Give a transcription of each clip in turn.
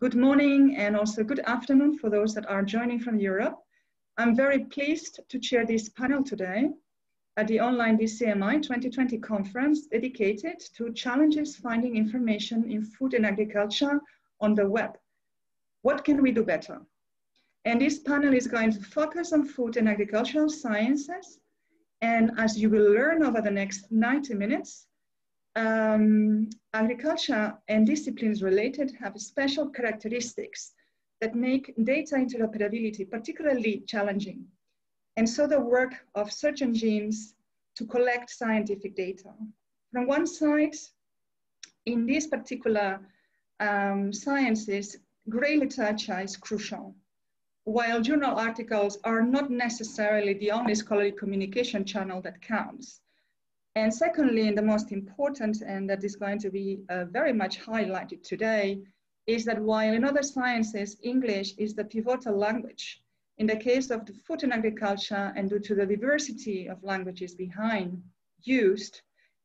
Good morning and also good afternoon for those that are joining from Europe. I'm very pleased to chair this panel today at the online DCMI 2020 conference dedicated to challenges finding information in food and agriculture on the web. What can we do better? And this panel is going to focus on food and agricultural sciences. And as you will learn over the next 90 minutes, um, agriculture and disciplines related have special characteristics that make data interoperability particularly challenging. And so the work of search engines to collect scientific data. From one side, in these particular um, sciences, gray literature is crucial. While journal articles are not necessarily the only scholarly communication channel that counts, and secondly, and the most important, and that is going to be uh, very much highlighted today, is that while in other sciences, English is the pivotal language, in the case of the food and agriculture, and due to the diversity of languages behind used,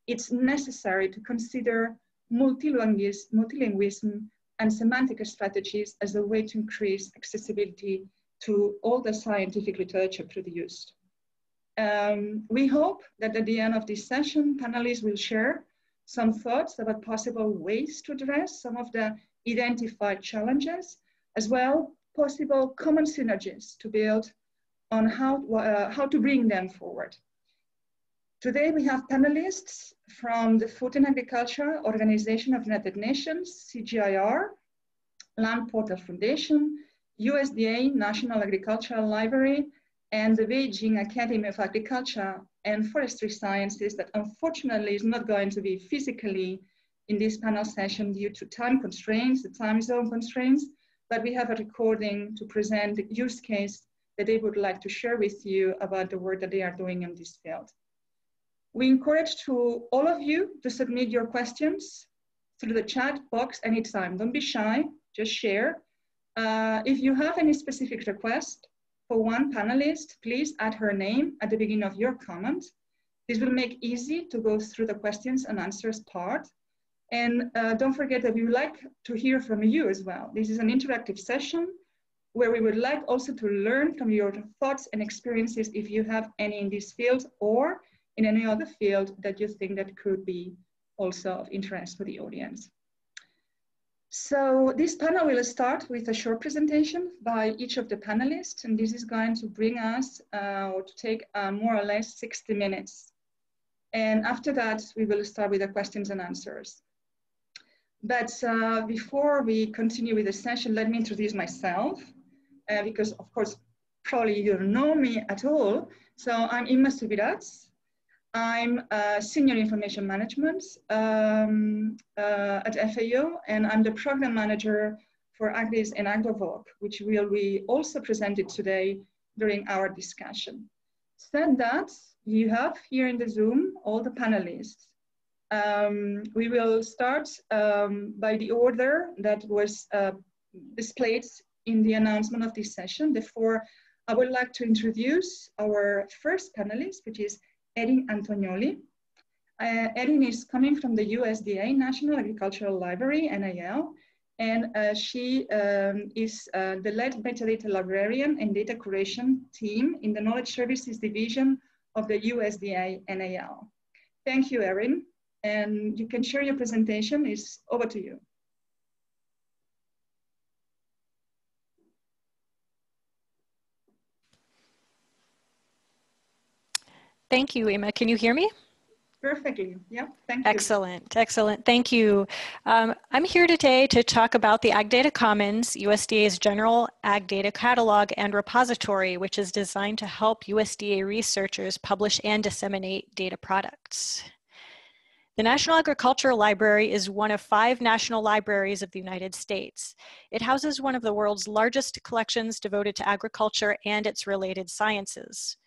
it's necessary to consider multilingualism, multilingualism and semantic strategies as a way to increase accessibility to all the scientific literature produced. Um, we hope that at the end of this session, panelists will share some thoughts about possible ways to address some of the identified challenges, as well possible common synergies to build on how, uh, how to bring them forward. Today we have panelists from the Food and Agriculture Organization of United Nations, CGIAR, Land Portal Foundation, USDA National Agricultural Library, and the Beijing Academy of Agriculture and Forestry Sciences that unfortunately is not going to be physically in this panel session due to time constraints, the time zone constraints, but we have a recording to present the use case that they would like to share with you about the work that they are doing in this field. We encourage to all of you to submit your questions through the chat box anytime. Don't be shy, just share. Uh, if you have any specific request, for one panelist, please add her name at the beginning of your comment. This will make easy to go through the questions and answers part. And uh, don't forget that we would like to hear from you as well. This is an interactive session where we would like also to learn from your thoughts and experiences if you have any in this field or in any other field that you think that could be also of interest for the audience. So this panel will start with a short presentation by each of the panelists, and this is going to bring us uh, or to take uh, more or less 60 minutes. And after that, we will start with the questions and answers. But uh, before we continue with the session, let me introduce myself, uh, because of course, probably you don't know me at all. So I'm Inma Subirats. I'm a senior information management um, uh, at FAO, and I'm the program manager for Agris and AgroVoc, which will be also presented today during our discussion. Said that, you have here in the Zoom all the panelists. Um, we will start um, by the order that was uh, displayed in the announcement of this session. Therefore, I would like to introduce our first panelist, which is Erin Antonioli. Uh, Erin is coming from the USDA National Agricultural Library, NAL, and uh, she um, is uh, the lead metadata librarian and data curation team in the Knowledge Services Division of the USDA NAL. Thank you, Erin, and you can share your presentation. It's over to you. Thank you, Emma. Can you hear me? Perfectly. Yeah, thank you. Excellent, excellent. Thank you. Um, I'm here today to talk about the Ag Data Commons, USDA's general ag data catalog and repository, which is designed to help USDA researchers publish and disseminate data products. The National Agricultural Library is one of five national libraries of the United States. It houses one of the world's largest collections devoted to agriculture and its related sciences.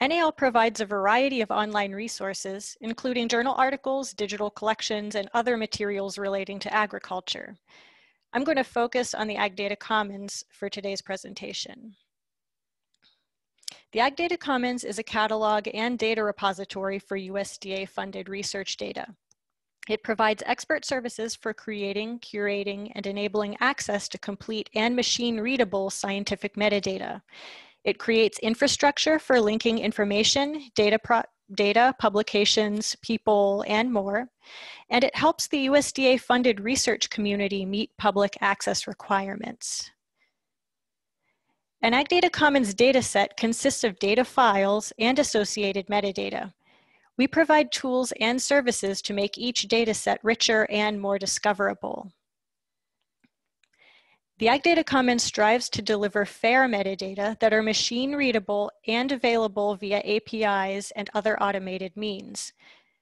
NAL provides a variety of online resources, including journal articles, digital collections, and other materials relating to agriculture. I'm going to focus on the Ag Data Commons for today's presentation. The Ag Data Commons is a catalog and data repository for USDA funded research data. It provides expert services for creating, curating, and enabling access to complete and machine readable scientific metadata. It creates infrastructure for linking information, data, data, publications, people, and more. And it helps the USDA funded research community meet public access requirements. An Ag Data Commons dataset consists of data files and associated metadata. We provide tools and services to make each dataset richer and more discoverable. The Ag Data Commons strives to deliver fair metadata that are machine readable and available via APIs and other automated means.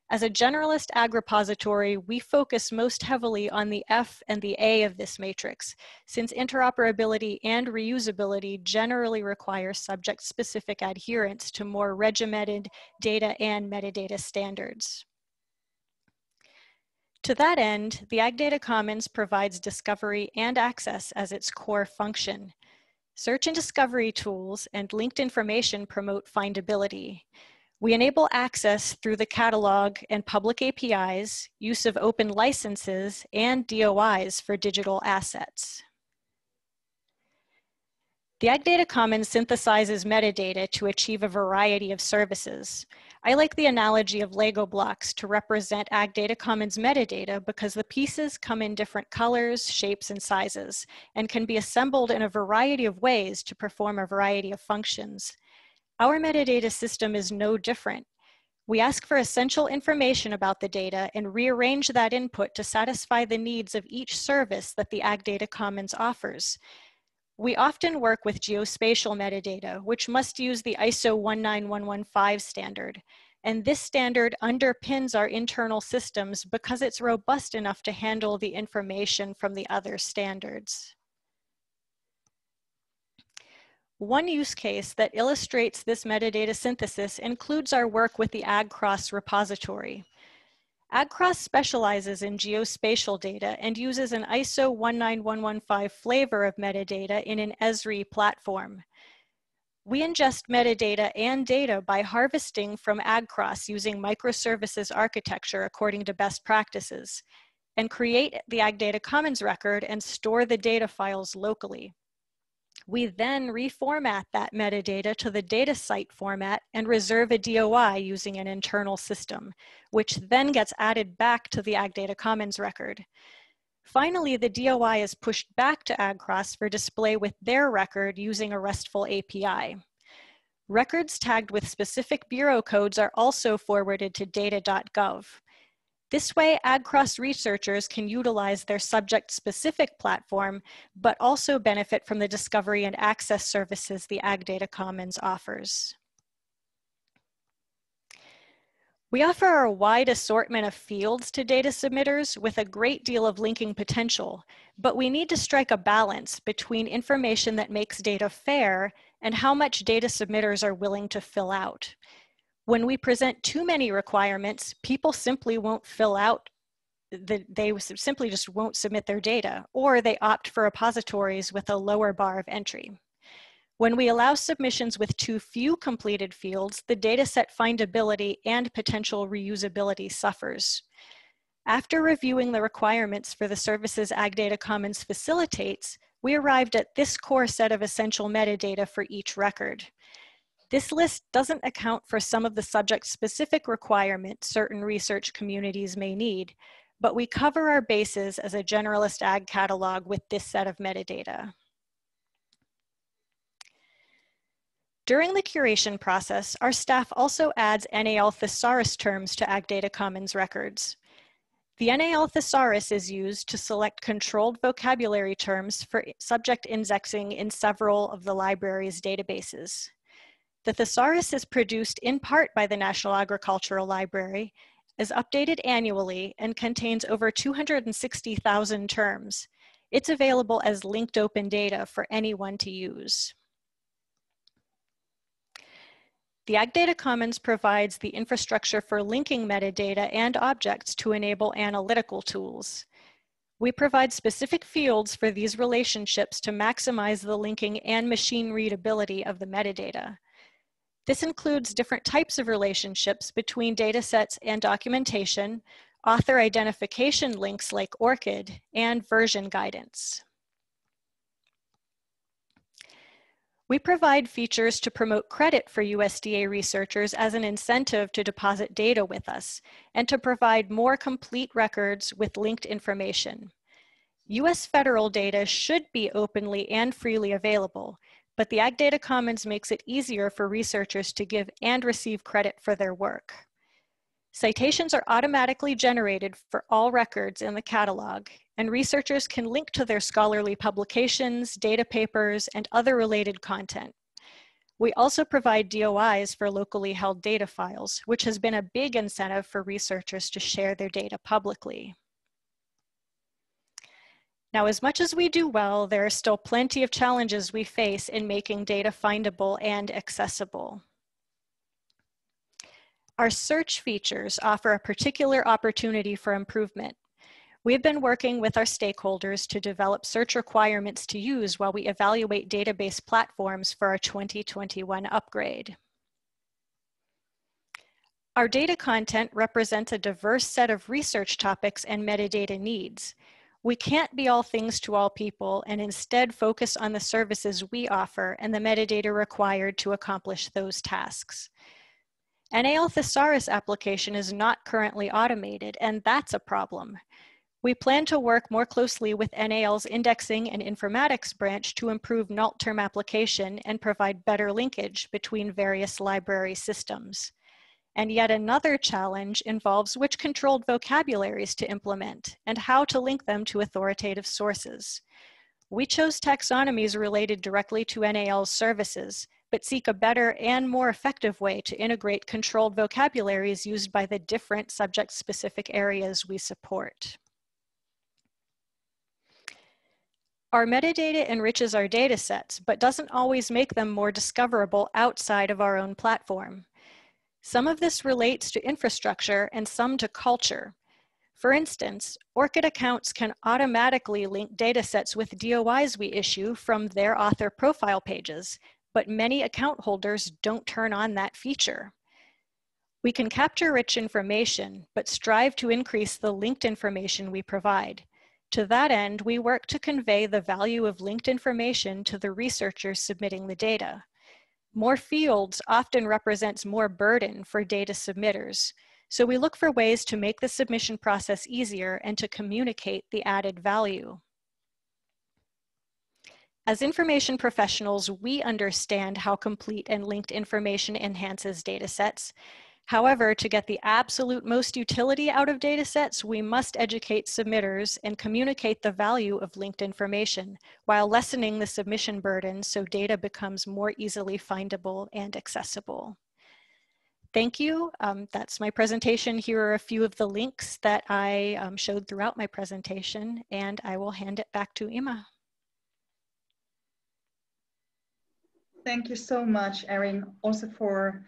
As a generalist ag repository, we focus most heavily on the F and the A of this matrix, since interoperability and reusability generally require subject-specific adherence to more regimented data and metadata standards. To that end, the Ag Data Commons provides discovery and access as its core function. Search and discovery tools and linked information promote findability. We enable access through the catalog and public APIs, use of open licenses, and DOIs for digital assets. The Ag Data Commons synthesizes metadata to achieve a variety of services. I like the analogy of Lego blocks to represent Ag Data Commons metadata because the pieces come in different colors, shapes, and sizes, and can be assembled in a variety of ways to perform a variety of functions. Our metadata system is no different. We ask for essential information about the data and rearrange that input to satisfy the needs of each service that the Ag Data Commons offers. We often work with geospatial metadata, which must use the ISO 19115 standard. And this standard underpins our internal systems because it's robust enough to handle the information from the other standards. One use case that illustrates this metadata synthesis includes our work with the AgCROS repository. AgCROS specializes in geospatial data and uses an ISO 19115 flavor of metadata in an Esri platform. We ingest metadata and data by harvesting from AgCROS using microservices architecture according to best practices, and create the Ag Data Commons record and store the data files locally. We then reformat that metadata to the DataCite format and reserve a DOI using an internal system, which then gets added back to the Ag Data Commons record. Finally, the DOI is pushed back to AgCROS for display with their record using a RESTful API. Records tagged with specific bureau codes are also forwarded to data.gov. This way, AgCROS researchers can utilize their subject-specific platform, but also benefit from the discovery and access services the Ag Data Commons offers. We offer a wide assortment of fields to data submitters with a great deal of linking potential, but we need to strike a balance between information that makes data fair and how much data submitters are willing to fill out. When we present too many requirements, people simply won't fill out the, they simply just won't submit their data, or they opt for repositories with a lower bar of entry. When we allow submissions with too few completed fields, the dataset findability and potential reusability suffers. After reviewing the requirements for the services Ag Data Commons facilitates, we arrived at this core set of essential metadata for each record. This list doesn't account for some of the subject-specific requirements certain research communities may need, but we cover our bases as a generalist ag catalog with this set of metadata. During the curation process, our staff also adds NAL thesaurus terms to Ag Data Commons records. The NAL thesaurus is used to select controlled vocabulary terms for subject indexing in several of the library's databases. The thesaurus is produced in part by the National Agricultural Library, is updated annually, and contains over 260,000 terms. It's available as linked open data for anyone to use. The Ag Data Commons provides the infrastructure for linking metadata and objects to enable analytical tools. We provide specific fields for these relationships to maximize the linking and machine readability of the metadata. This includes different types of relationships between datasets and documentation, author identification links like ORCID, and version guidance. We provide features to promote credit for USDA researchers as an incentive to deposit data with us and to provide more complete records with linked information. US federal data should be openly and freely available, but the Ag Data Commons makes it easier for researchers to give and receive credit for their work. Citations are automatically generated for all records in the catalog, and researchers can link to their scholarly publications, data papers, and other related content. We also provide DOIs for locally held data files, which has been a big incentive for researchers to share their data publicly. Now, as much as we do well, there are still plenty of challenges we face in making data findable and accessible. Our search features offer a particular opportunity for improvement. We've been working with our stakeholders to develop search requirements to use while we evaluate database platforms for our 2021 upgrade. Our data content represents a diverse set of research topics and metadata needs. We can't be all things to all people and instead focus on the services we offer and the metadata required to accomplish those tasks. NAL Thesaurus application is not currently automated, and that's a problem. We plan to work more closely with NAL's indexing and informatics branch to improve NALT term application and provide better linkage between various library systems. And yet another challenge involves which controlled vocabularies to implement and how to link them to authoritative sources. We chose taxonomies related directly to NAL's services, but seek a better and more effective way to integrate controlled vocabularies used by the different subject-specific areas we support. Our metadata enriches our data sets, but doesn't always make them more discoverable outside of our own platform. Some of this relates to infrastructure and some to culture. For instance, ORCID accounts can automatically link datasets with DOIs we issue from their author profile pages, but many account holders don't turn on that feature. We can capture rich information, but strive to increase the linked information we provide. To that end, we work to convey the value of linked information to the researchers submitting the data. More fields often represents more burden for data submitters, so we look for ways to make the submission process easier and to communicate the added value. As information professionals, we understand how complete and linked information enhances datasets. However, to get the absolute most utility out of datasets, we must educate submitters and communicate the value of linked information while lessening the submission burden so data becomes more easily findable and accessible. Thank you. Um, that's my presentation. Here are a few of the links that I um, showed throughout my presentation, and I will hand it back to Emma. Thank you so much, Erin, also for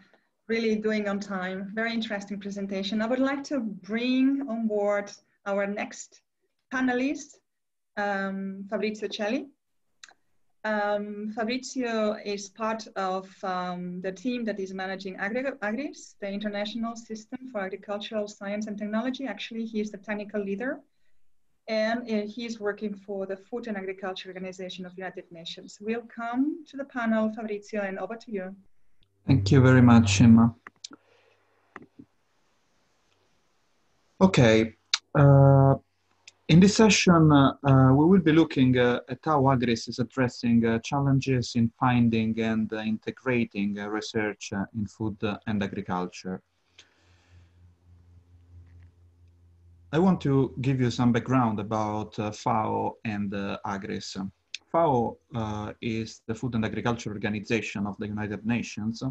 really doing on time. Very interesting presentation. I would like to bring on board our next panelist, um, Fabrizio Celli. Um, Fabrizio is part of um, the team that is managing Agri Agris, the international system for agricultural science and technology. Actually, he is the technical leader and uh, he is working for the Food and Agriculture Organization of United Nations. Welcome to the panel, Fabrizio, and over to you. Thank you very much, Emma. Okay, uh, in this session, uh, uh, we will be looking uh, at how Agris is addressing uh, challenges in finding and integrating research in food and agriculture. I want to give you some background about FAO and AGRIS. FAO uh, is the Food and Agriculture Organization of the United Nations,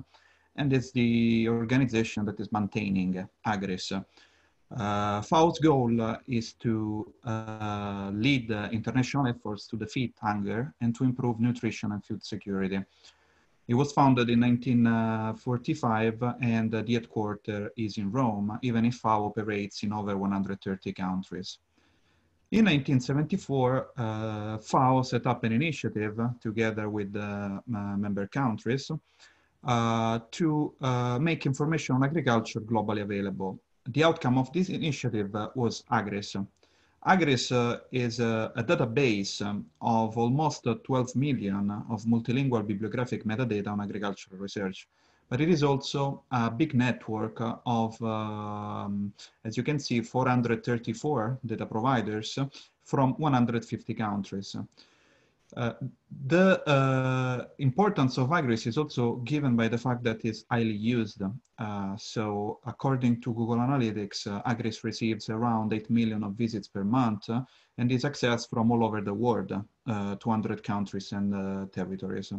and it's the organization that is maintaining AGRIS. Uh, FAO's goal uh, is to uh, lead international efforts to defeat hunger and to improve nutrition and food security. It was founded in 1945 and the headquarters is in Rome, even if FAO operates in over 130 countries. In 1974, uh, FAO set up an initiative together with uh, member countries uh, to uh, make information on agriculture globally available. the outcome of this initiative was AGRIS. AGRIS is a, a database um, of almost 12 million of multilingual bibliographic metadata on agricultural research. But it is also a big network of, um, as you can see, 434 data providers from 150 countries. Uh, the uh, importance of Agris is also given by the fact that it's highly used. Uh, so according to Google Analytics, uh, Agris receives around 8 million of visits per month uh, and is accessed from all over the world, uh, 200 countries and territories.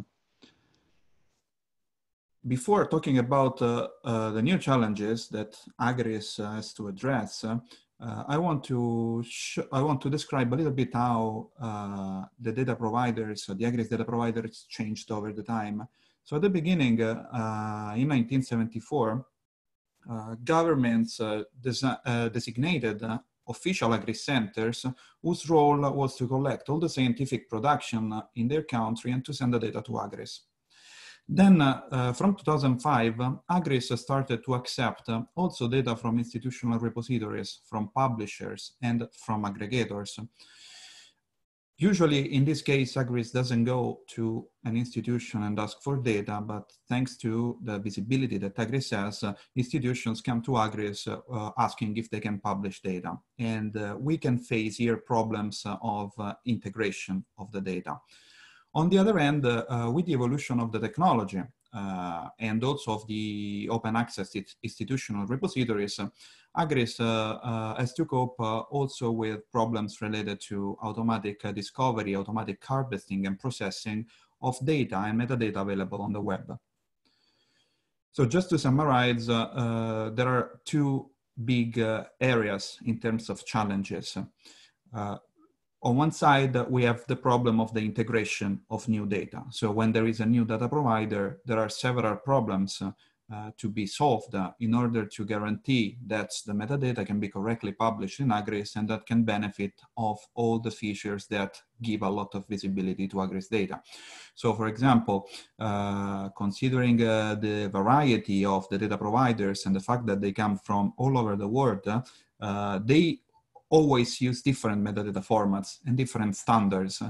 Before talking about the new challenges that Agris has to address, uh, I want to I want to describe a little bit how uh, the data providers, the Agris data providers, changed over the time. So at the beginning, uh, in 1974, uh, governments uh, uh, designated official agri centers whose role was to collect all the scientific production in their country and to send the data to Agris. Then uh, from 2005, Agris started to accept uh, also data from institutional repositories, from publishers, and from aggregators. Usually, in this case, Agris doesn't go to an institution and ask for data, but thanks to the visibility that Agris has, uh, institutions come to Agris uh, asking if they can publish data. And uh, we can face here problems of uh, integration of the data. On the other hand, uh, with the evolution of the technology uh, and also of the open access institutional repositories, Agris uh, has to cope also with problems related to automatic discovery, automatic harvesting and processing of data and metadata available on the web. So just to summarize, uh, uh, there are two big uh, areas in terms of challenges on one side, we have the problem of the integration of new data. So when there is a new data provider, there are several problems uh, to be solved uh, in order to guarantee that the metadata can be correctly published in Agris and that can benefit of all the features that give a lot of visibility to Agris data. So for example, uh, considering uh, the variety of the data providers and the fact that they come from all over the world, uh, they always use different metadata formats and different standards.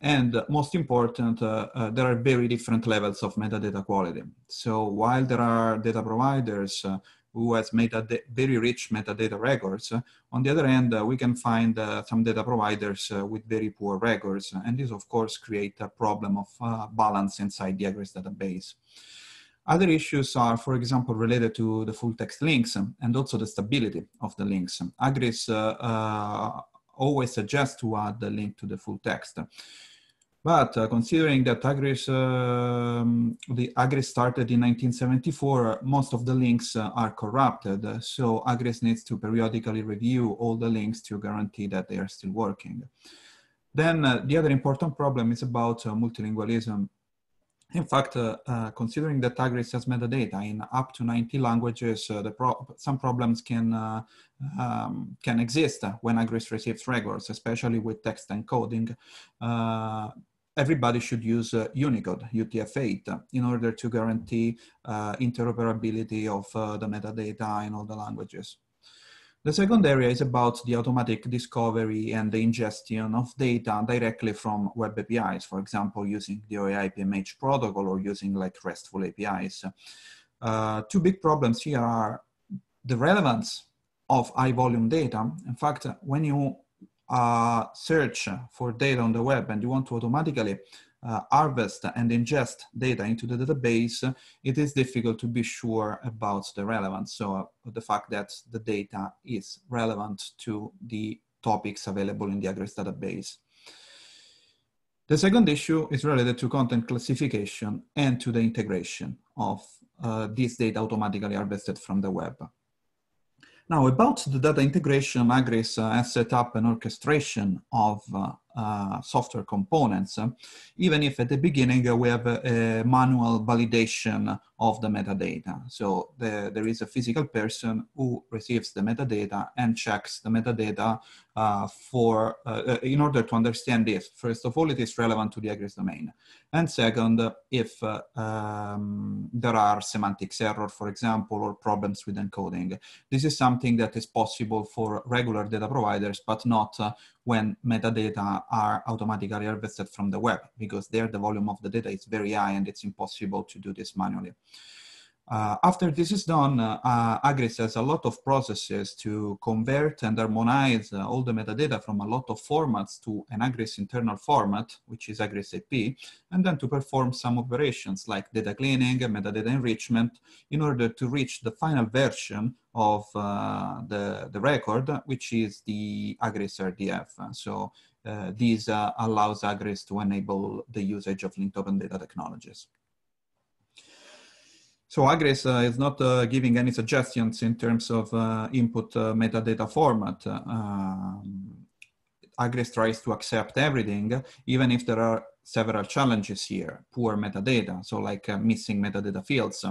And most important, uh, uh, there are very different levels of metadata quality. So while there are data providers uh, who has metadata, very rich metadata records, uh, on the other hand, uh, we can find uh, some data providers with very poor records. And this, of course, create a problem of balance inside the Agris database. Other issues are, for example, related to the full text links and also the stability of the links. Agris uh, uh, always suggests to add the link to the full text. But uh, considering that Agris, um, the Agris started in 1974, most of the links uh, are corrupted. So Agris needs to periodically review all the links to guarantee that they are still working. Then uh, the other important problem is about uh, multilingualism in fact, uh, uh, considering that Agris has metadata in up to 90 languages, uh, pro some problems can, uh, um, can exist when Agris receives records, especially with text encoding. Uh, everybody should use uh, Unicode, UTF-8, in order to guarantee interoperability of the metadata in all the languages. The second area is about the automatic discovery and the ingestion of data directly from web APIs, for example, using the OAI PMH protocol or using like RESTful APIs. Uh, two big problems here are the relevance of high volume data. In fact, when you uh, search for data on the web and you want to automatically uh, harvest and ingest data into the database, it is difficult to be sure about the relevance. So uh, the fact that the data is relevant to the topics available in the Agris database. The second issue is related to content classification and to the integration of uh, this data automatically harvested from the web. Now, about the data integration, Agris uh, has set up an orchestration of uh, uh, software components, even if at the beginning we have a, a manual validation of the metadata. So the, there is a physical person who receives the metadata and checks the metadata uh, for, uh, in order to understand this. First of all, it is relevant to the Agris domain. And second, if uh, um, there are semantics error, for example, or problems with encoding. This is something that is possible for regular data providers, but not uh, when metadata are automatically harvested from the web, because there the volume of the data is very high and it's impossible to do this manually. Uh, after this is done, uh, uh, Agris has a lot of processes to convert and harmonize uh, all the metadata from a lot of formats to an Agris internal format, which is Agris AP, and then to perform some operations like data cleaning and metadata enrichment in order to reach the final version of uh, the, the record, which is the Agris RDF. So uh, this allows Agris to enable the usage of linked open data technologies. So Agris uh, is not uh, giving any suggestions in terms of uh, input uh, metadata format. Um, Agris tries to accept everything, even if there are several challenges here. Poor metadata, so like uh, missing metadata fields.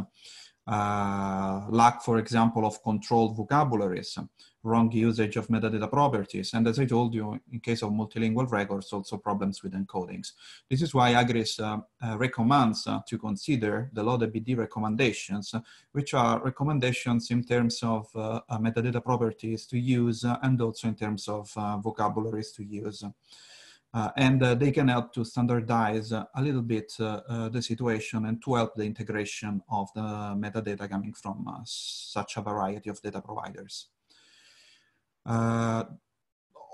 Uh, lack, for example, of controlled vocabularies, wrong usage of metadata properties, and as I told you, in case of multilingual records, also problems with encodings. This is why Agris uh, uh, recommends uh, to consider the LODEBD recommendations, which are recommendations in terms of uh, uh, metadata properties to use and also in terms of vocabularies to use. Uh, and uh, they can help to standardize uh, a little bit the situation and to help the integration of the metadata coming from such a variety of data providers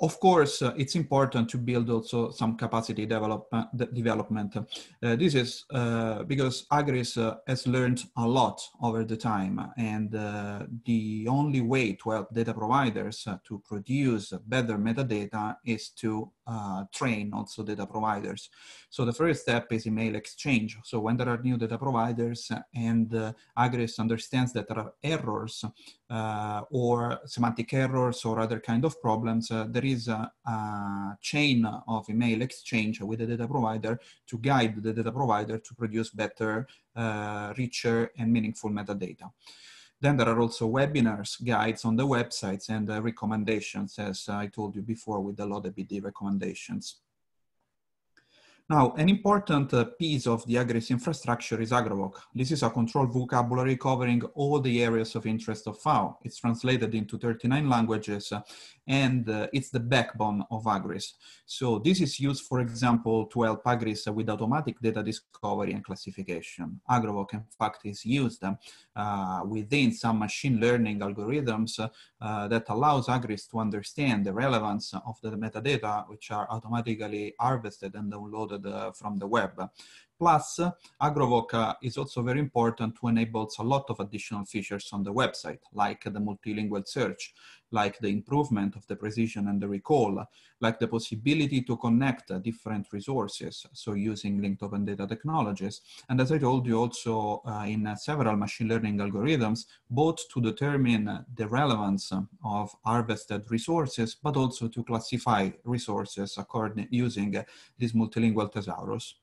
of course, uh, it's important to build also some capacity development. development. Uh, this is uh, because Agris uh, has learned a lot over the time, and uh, the only way to help data providers uh, to produce better metadata is to train also data providers. So the first step is email exchange. So when there are new data providers and Agris understands that there are errors or semantic errors or other kind of problems, there is is a, a, chain of email exchange with the data provider to guide the data provider to produce better, uh, richer, and meaningful metadata. Then there are also webinars, guides on the websites, and uh, recommendations, as I told you before with the LODEBD recommendations. Now, an important uh, piece of the Agris infrastructure is AgroVoc. This is a control vocabulary covering all the areas of interest of FAO. It's translated into 39 languages uh, and uh, it's the backbone of Agris. So this is used, for example, to help Agris with automatic data discovery and classification. AgroVoc, in fact, is used uh, within some machine learning algorithms uh, that allows Agris to understand the relevance of the metadata which are automatically harvested and downloaded uh, from the web. Plus, AgroVoc is also very important to enable a lot of additional features on the website, like the multilingual search, like the improvement of the precision and the recall, like the possibility to connect different resources, so using linked open data technologies. And as I told you also uh, in uh, several machine learning algorithms, both to determine the relevance of harvested resources, but also to classify resources according using uh, this multilingual thesaurus.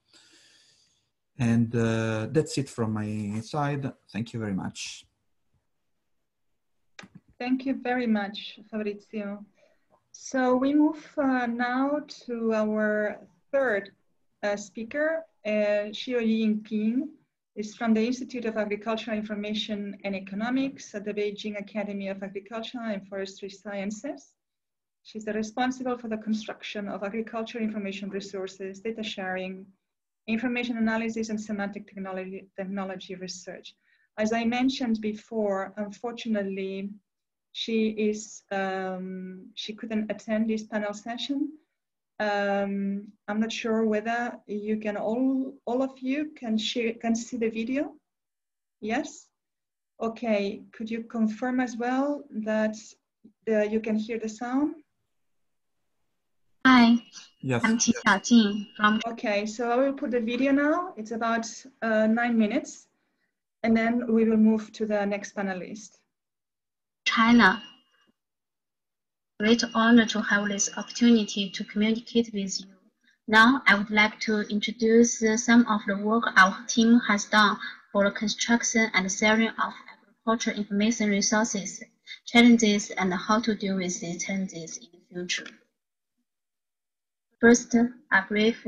And uh, that's it from my side. Thank you very much. Thank you very much, Fabrizio. So we move uh, now to our third uh, speaker, uh, Xiao Ping, is from the Institute of Agricultural Information and Economics at the Beijing Academy of Agricultural and Forestry Sciences. She's responsible for the construction of agricultural information resources, data sharing, information analysis and semantic technology, technology research. As I mentioned before, unfortunately, she is um, she couldn't attend this panel session. Um, I'm not sure whether you can all all of you can share can see the video. Yes. Okay. Could you confirm as well that the, you can hear the sound? Hi. Yes. I'm Qi Xiaojing from. Okay, so I will put the video now. It's about uh, nine minutes, and then we will move to the next panelist. China. Great honor to have this opportunity to communicate with you Now, I would like to introduce uh, some of the work our team has done for the construction and sharing of agricultural information resources, challenges, and how to deal with these challenges in the future. First, a brief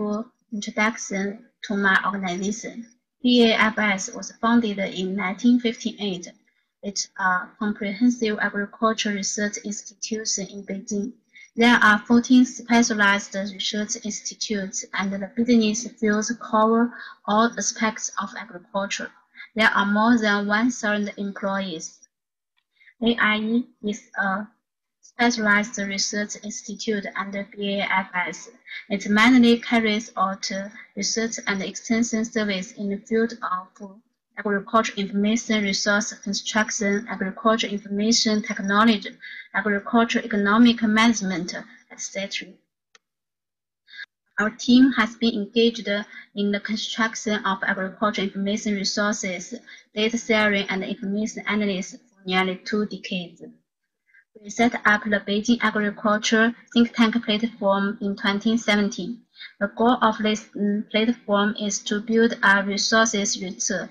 introduction to my organization. BAFS was founded in 1958. It's a comprehensive agricultural research institution in Beijing. There are 14 specialized research institutes and the business fields cover all aspects of agriculture. There are more than 1,000 employees. AIE is a specialized research institute under BAFS. It mainly carries out research and extension service in the field of agriculture information resource construction, agriculture information technology, agriculture economic management, etc. Our team has been engaged in the construction of agriculture information resources, data sharing, and information analysis for nearly two decades. We set up the Beijing Agriculture Think Tank platform in 2017. The goal of this um, platform is to build a resources-rich uh,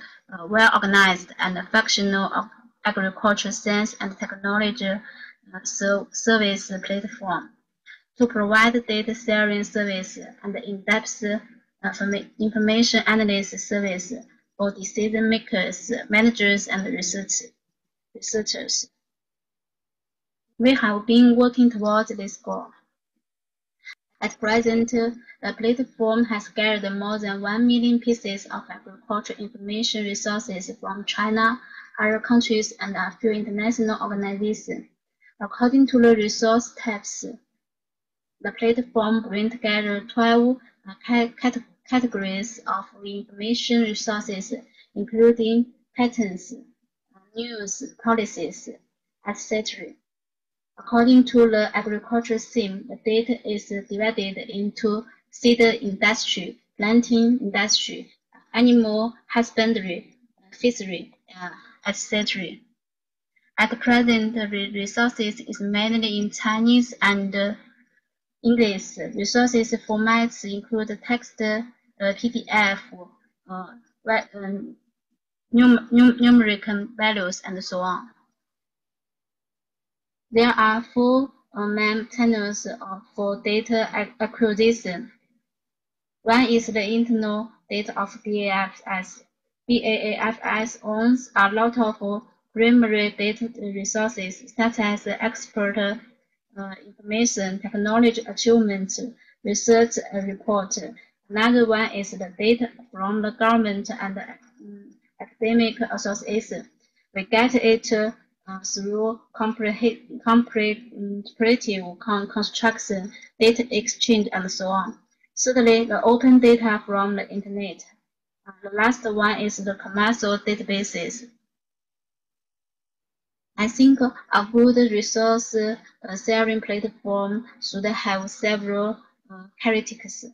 well-organized and functional agriculture science and technology uh, so service platform to provide data sharing service and in-depth uh, information analysis service for decision makers, managers, and research, researchers. We have been working towards this goal. At present, the platform has gathered more than 1 million pieces of agricultural information resources from China, other countries, and a few international organizations. According to the resource types, the platform brings together 12 uh, categories of information resources, including patents, news, policies, etc. According to the agriculture theme, the data is divided into seed industry, planting industry, animal husbandry, fishery, uh, etc. At present, the resources is mainly in Chinese and uh, English. Resources formats include text, uh, PDF, uh, um, num numeric values, and so on. There are four uh, main channels uh, for data acquisition. One is the internal data of BAFS. BAFS owns a lot of primary data resources such as expert uh, information, technology achievement, research report. Another one is the data from the government and academic association. We get it uh, through comprehensive construction, data exchange, and so on. Thirdly, the open data from the internet. Uh, the last one is the commercial databases. I think a good resource uh, sharing platform should have several uh, characteristics.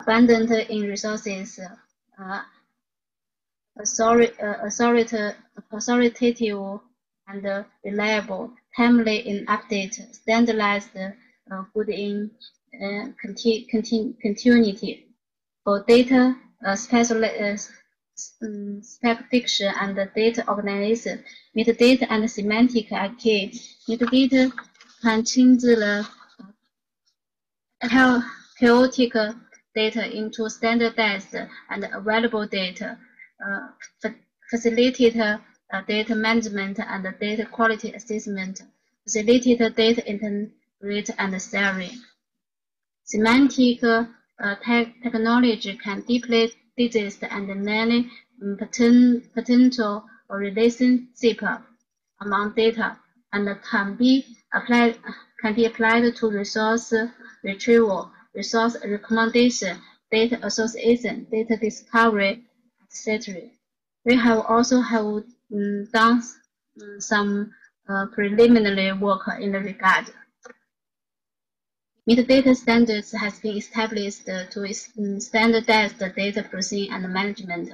Abundant in resources, uh, authoritative and reliable, timely in update, standardized, uh, good in uh, conti conti continuity. For data uh, uh, specification and data organization, metadata and semantic are key. Metadata can change the uh, chaotic data into standardized and available data uh, facilitate uh, data management and data quality assessment, facilitate data integrate and sharing. Semantic uh, te technology can deeply digest and many um, potential relationship among data and can be applied can be applied to resource retrieval, resource recommendation, data association, data discovery, etc. We have also have um, done um, some uh, preliminary work in the regard. Metadata standards has been established to um, standardize the data processing and management.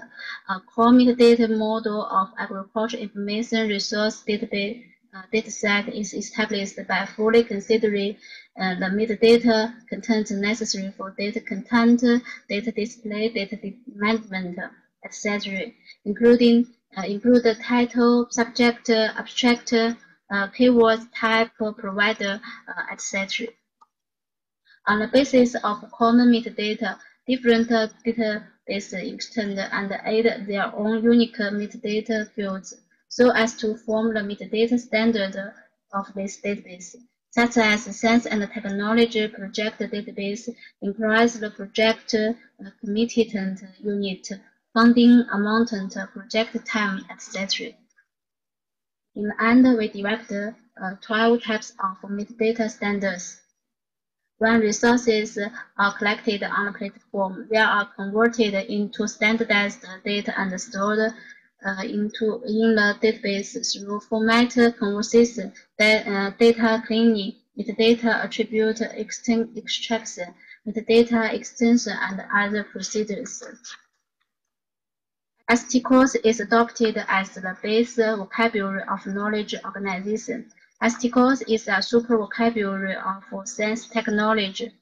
A core metadata model of agriculture information resource database uh, dataset is established by fully considering uh, the metadata content necessary for data content, data display, data management, etc., including uh, include the title, subject, abstract, uh, keyword type, provider, uh, etc. On the basis of common metadata, different databases extend and add their own unique metadata fields so as to form the metadata standard of this database such as Science and Technology Project Database implies the project uh, commitment unit, funding amount, project time, etc. In the end, we developed uh, 12 types of metadata standards. When resources are collected on the platform, they are converted into standardized data and stored uh, into in the database through format conversion, uh, data cleaning, metadata attribute extraction, metadata extension, and other procedures. STKOS is adopted as the base vocabulary of knowledge organization. STKOS is a super vocabulary of science technology,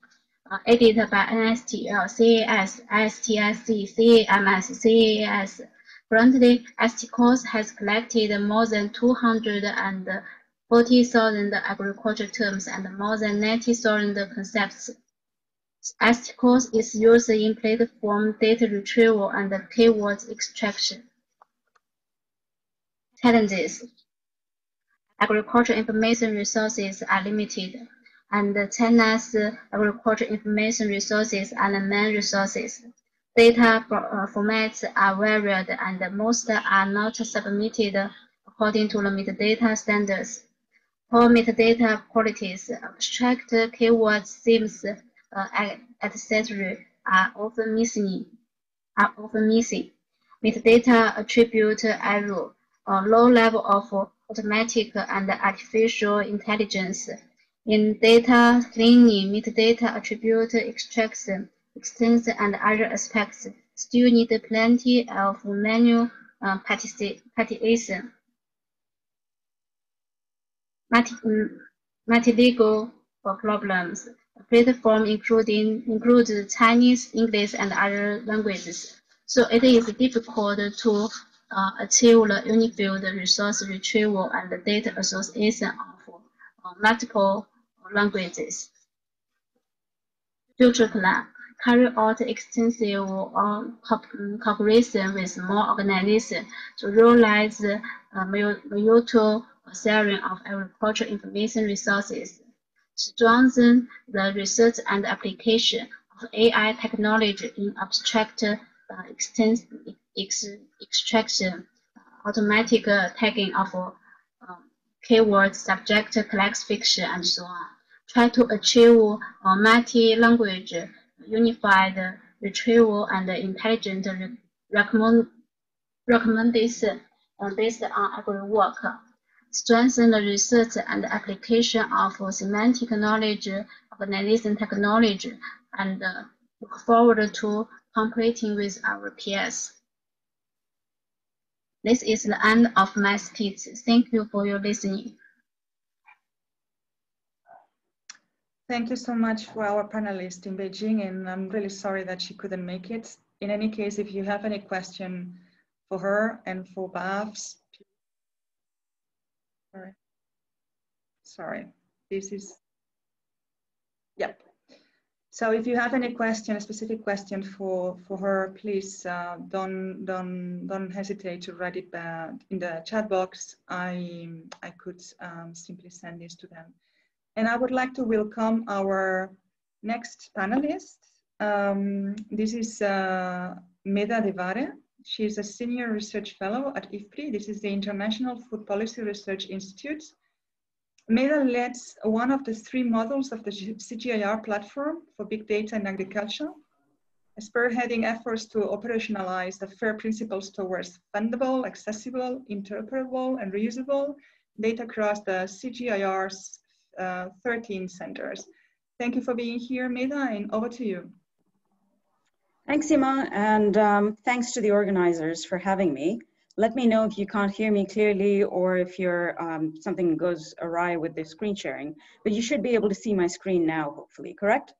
uh, edited by NSTL, CAS, STSC, CAMS, CAS, Currently, STKOS has collected more than 240,000 agriculture terms and more than 90,000 concepts. STKOS is used in platform data retrieval and keyword extraction. Challenges Agricultural information resources are limited, and China's agricultural information resources are the main resources. Data uh, formats are varied and most are not submitted according to the metadata standards. Poor metadata qualities, abstract keywords, themes, uh, etc. are often missing. Are often missing. Metadata attribute error, a low level of automatic and artificial intelligence. In data cleaning, metadata attribute extraction extension and other aspects still need plenty of manual uh, participation. Multi-legal problems. Platform including includes Chinese, English, and other languages. So it is difficult to uh, achieve the unified resource retrieval and data association of uh, multiple languages. Future plan carry out extensive uh, cooperation with more organizations to realize the uh, mutual sharing of agricultural information resources, strengthen the research and application of AI technology in abstract uh, ex extraction, automatic uh, tagging of um, keywords, subject classification, and so on. Try to achieve uh, multi-language unified retrieval and intelligent recommend, recommendation uh, based on AgroVoc, strengthen the research and application of semantic knowledge, organization technology, and uh, look forward to cooperating with our peers. This is the end of my speech. Thank you for your listening. Thank you so much for our panelist in Beijing, and I'm really sorry that she couldn't make it. In any case, if you have any question for her and for BAFS, sorry, sorry, this is, yep. So if you have any question, a specific question for, for her, please uh, don't, don't, don't hesitate to write it in the chat box. I, I could um, simply send this to them. And I would like to welcome our next panelist. Um, this is uh, Medha Devare. She is a senior research fellow at IFPRI. This is the International Food Policy Research Institute. Medha leads one of the three models of the CGIAR platform for big data in agriculture, spearheading efforts to operationalize the FAIR principles towards fundable, accessible, interpretable, and reusable data across the CGIAR's uh, 13 centers. Thank you for being here, Medha, and over to you. Thanks, Emma, and um, thanks to the organizers for having me. let me know if you can't hear me clearly or if you're, um, something goes awry with the screen sharing. But you should be able to see my screen now, hopefully, correct?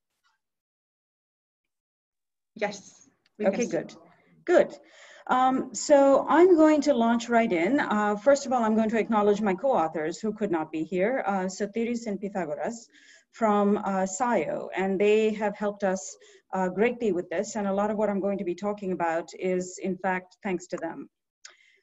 Yes. Okay, good. Good. Um, so I'm going to launch right in. Uh, first of all, I'm going to acknowledge my co-authors who could not be here, uh, Sotiris and Pythagoras from uh, SCiO, and they have helped us uh, greatly with this. And a lot of what I'm going to be talking about is, in fact, thanks to them.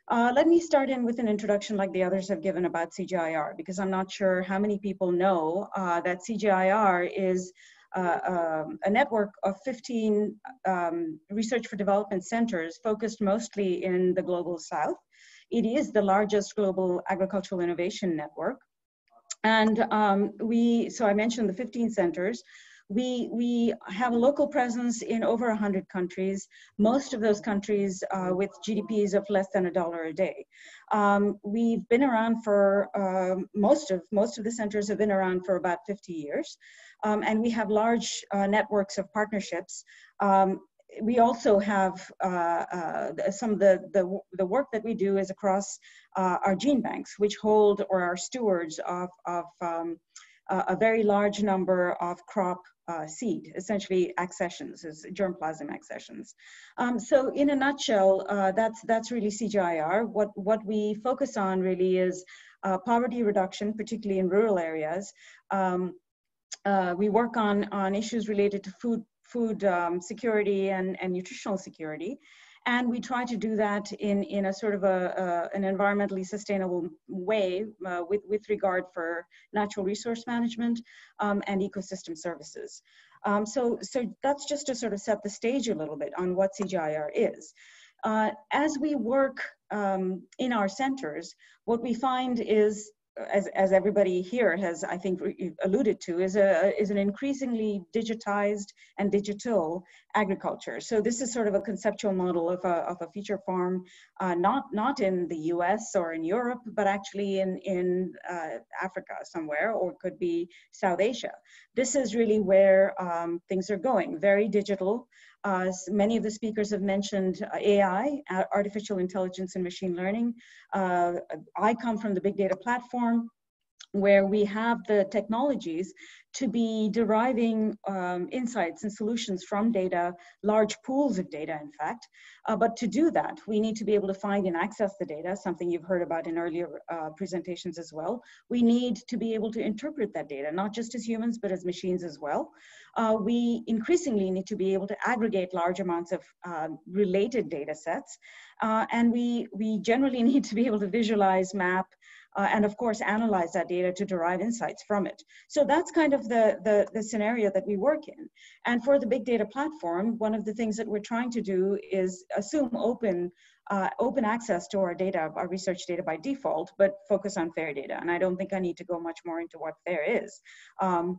Uh, let me start in with an introduction like the others have given about CGIAR, because I'm not sure how many people know uh, that CGIAR is uh, um, a network of 15 um, research for development centers focused mostly in the global south. It is the largest global agricultural innovation network. And um, we, so I mentioned the 15 centers. We, we have a local presence in over 100 countries, most of those countries uh, with GDPs of less than a dollar a day. Um, we've been around for, uh, most, of, most of the centers have been around for about 50 years. Um, and we have large uh, networks of partnerships. Um, we also have uh, uh, some of the, the, the, work that we do is across uh, our gene banks, which hold or are stewards of, of um, a very large number of crop uh, seed, essentially accessions, is germplasm accessions. Um, so in a nutshell, uh, that's, that's really CGIAR. What, what we focus on really is uh, poverty reduction, particularly in rural areas. Um, uh, we work on, on issues related to food, food um, security and, and nutritional security. And we try to do that in, in a sort of a, an environmentally sustainable way uh, with, with regard for natural resource management um, and ecosystem services. Um, so, so that's just to sort of set the stage a little bit on what CGIAR is. Uh, as we work um, in our centers, what we find is as, as everybody here has, I think, alluded to, is, a, is an increasingly digitized and digital agriculture. So this is sort of a conceptual model of a, of a feature farm, uh, not, not in the US or in Europe, but actually in, in uh, Africa somewhere, or could be South Asia. This is really where um, things are going, very digital, uh, many of the speakers have mentioned uh, AI, uh, artificial intelligence and machine learning. Uh, I come from the big data platform where we have the technologies to be deriving um, insights and solutions from data, large pools of data, in fact. Uh, but to do that, we need to be able to find and access the data, something you've heard about in earlier uh, presentations as well. We need to be able to interpret that data, not just as humans, but as machines as well. Uh, we increasingly need to be able to aggregate large amounts of um, related data sets. Uh, and we, we generally need to be able to visualize, map, uh, and of course analyze that data to derive insights from it. So that's kind of the, the, the, scenario that we work in. And for the big data platform, one of the things that we're trying to do is assume open uh, open access to our data, our research data by default, but focus on fair data. And I don't think I need to go much more into what fair is. Um,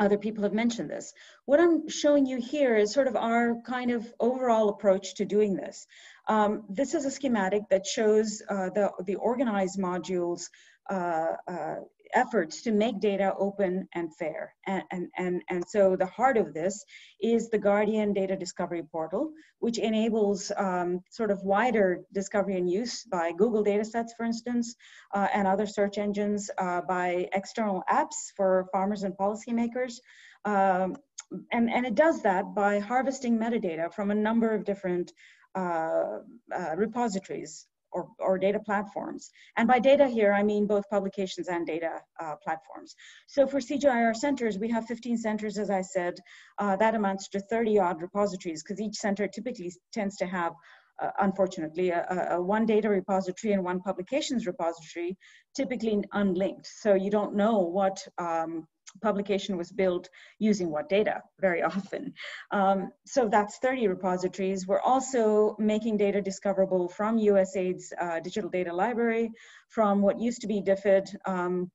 other people have mentioned this. What I'm showing you here is sort of our kind of overall approach to doing this. Um, this is a schematic that shows uh, the, the organized modules uh, uh, efforts to make data open and fair. And, and, and, and so the heart of this is the GARDIAN Data Discovery Portal, which enables um, sort of wider discovery and use by Google datasets, for instance, uh, and other search engines, uh, by external apps for farmers and policymakers. Um, and, and it does that by harvesting metadata from a number of different uh, uh, repositories or, or, data platforms. And by data here, I mean both publications and data uh, platforms. So for CGIAR centers, we have 15 centers, as I said, uh, that amounts to 30 odd repositories because each center typically tends to have uh, unfortunately, a, a, one data repository and one publications repository, typically unlinked. So you don't know what um, publication was built using what data very often. Um, so that's 30 repositories. We're also making data discoverable from USAID's uh, digital data library, from what used to be DFID, um,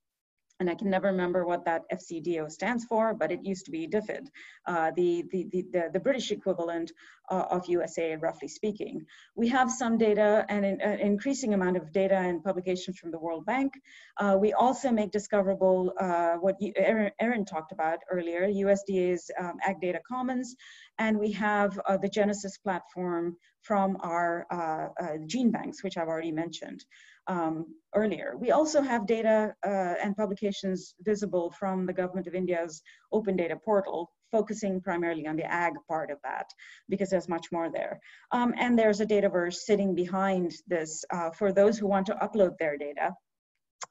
and I can never remember what that FCDO stands for, but it used to be DFID, uh, the, the, the, the, British equivalent uh, of USA, roughly speaking. We have some data and an, an, increasing amount of data and publications from the World Bank. Uh, we also make discoverable uh, what Aaron, Aaron, talked about earlier, USDA's um, Ag Data Commons, and we have uh, the Genesys platform from our uh, gene banks, which I've already mentioned um, earlier. We also have data uh, and publications visible from the Government of India's Open Data Portal, focusing primarily on the ag part of that, because there's much more there. Um, and there's a Dataverse sitting behind this uh, for those who want to upload their data.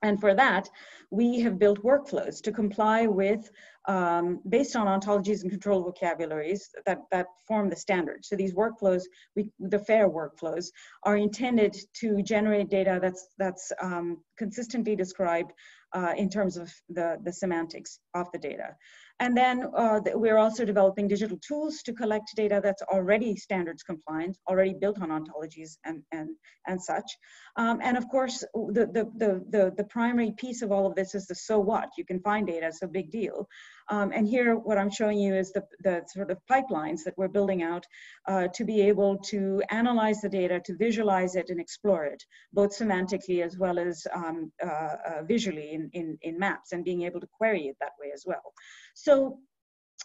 And for that, we have built workflows to comply with, um, based on ontologies and control vocabularies that, that form the standard. So these workflows, we, the FAIR workflows, are intended to generate data that's, that's um, consistently described uh, in terms of the, the semantics of the data. And then uh, we're also developing digital tools to collect data that's already standards compliant, already built on ontologies and, and, and such. Um, and of course, the, the, the, the, the primary piece of all of this is the so what. You can find data, so big deal. Um, and here, what I'm showing you is the, the sort of pipelines that we're building out uh, to be able to analyze the data, to visualize it and explore it, both semantically as well as um, uh, uh, visually in, in, in maps and being able to query it that way as well. So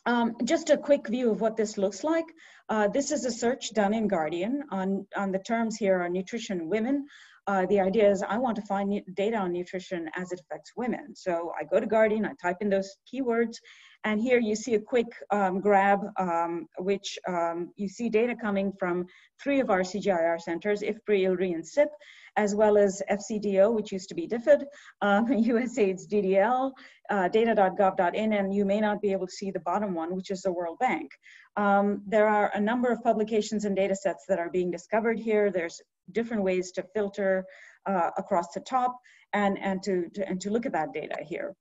um, just a quick view of what this looks like. Uh, this is a search done in GARDIAN on, on the terms here are nutrition women. Uh, the idea is I want to find data on nutrition as it affects women. So I go to GARDIAN, I type in those keywords, and here you see a quick um, grab, um, which um, you see data coming from three of our CGIAR centers, IFPRI, ILRI, and CIP, as well as FCDO, which used to be DFID, um, USAID's DDL, uh, data.gov.in, and you may not be able to see the bottom one, which is the World Bank. Um, there are a number of publications and data sets that are being discovered here. There's different ways to filter uh, across the top and, and, to, to, and to look at that data here.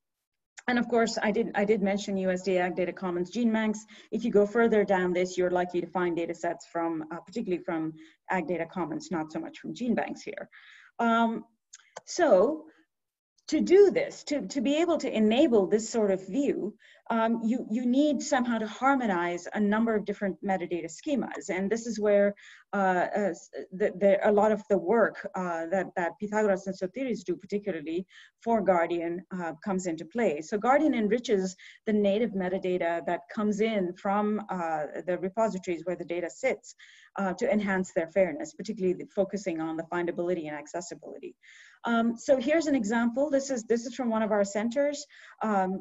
And of course, I did, I did mention USDA Ag Data Commons gene banks. If you go further down this, you're likely to find data sets from, uh, particularly from Ag Data Commons, not so much from gene banks here. Um, so to do this, to, to be able to enable this sort of view, um, you, you need somehow to harmonize a number of different metadata schemas. And this is where uh, uh, the, the, a lot of the work uh, that, that Pythagoras and Sotiris do, particularly for GARDIAN, uh, comes into play. So GARDIAN enriches the native metadata that comes in from uh, the repositories where the data sits uh, to enhance their fairness, particularly focusing on the findability and accessibility. Um, so here's an example. This is, this is from one of our centers. Um,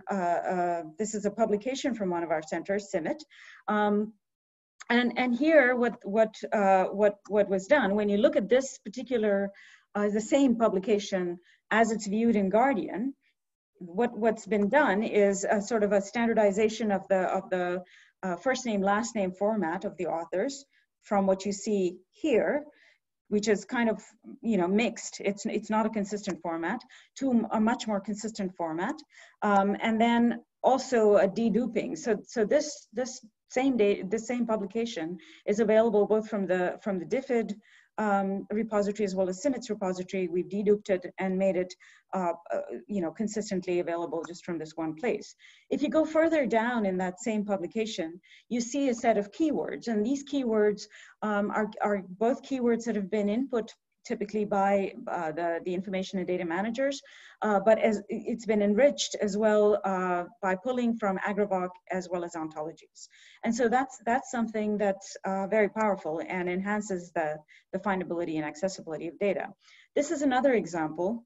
this is a publication from one of our centers, CIMMYT. Um, and, and here, what, what, uh, what, what was done, when you look at this particular, uh, the same publication as it's viewed in GARDIAN, what, what's been done is a sort of a standardization of the, of the uh, first name, last name format of the authors from what you see here which is kind of you know mixed. It's it's not a consistent format to a much more consistent format, um, and then also a deduping. So so this this same day this same publication is available both from the from the DFID um, repository as well as CIMMYT's repository. We've deduped it and made it, uh, uh, you know, consistently available just from this one place. If you go further down in that same publication, you see a set of keywords, and these keywords um, are, are both keywords that have been input typically by uh, the, the information and data managers, uh, but as it's been enriched as well uh, by pulling from AgroVoc as well as ontologies. And so that's, that's something that's uh, very powerful and enhances the, the findability and accessibility of data. This is another example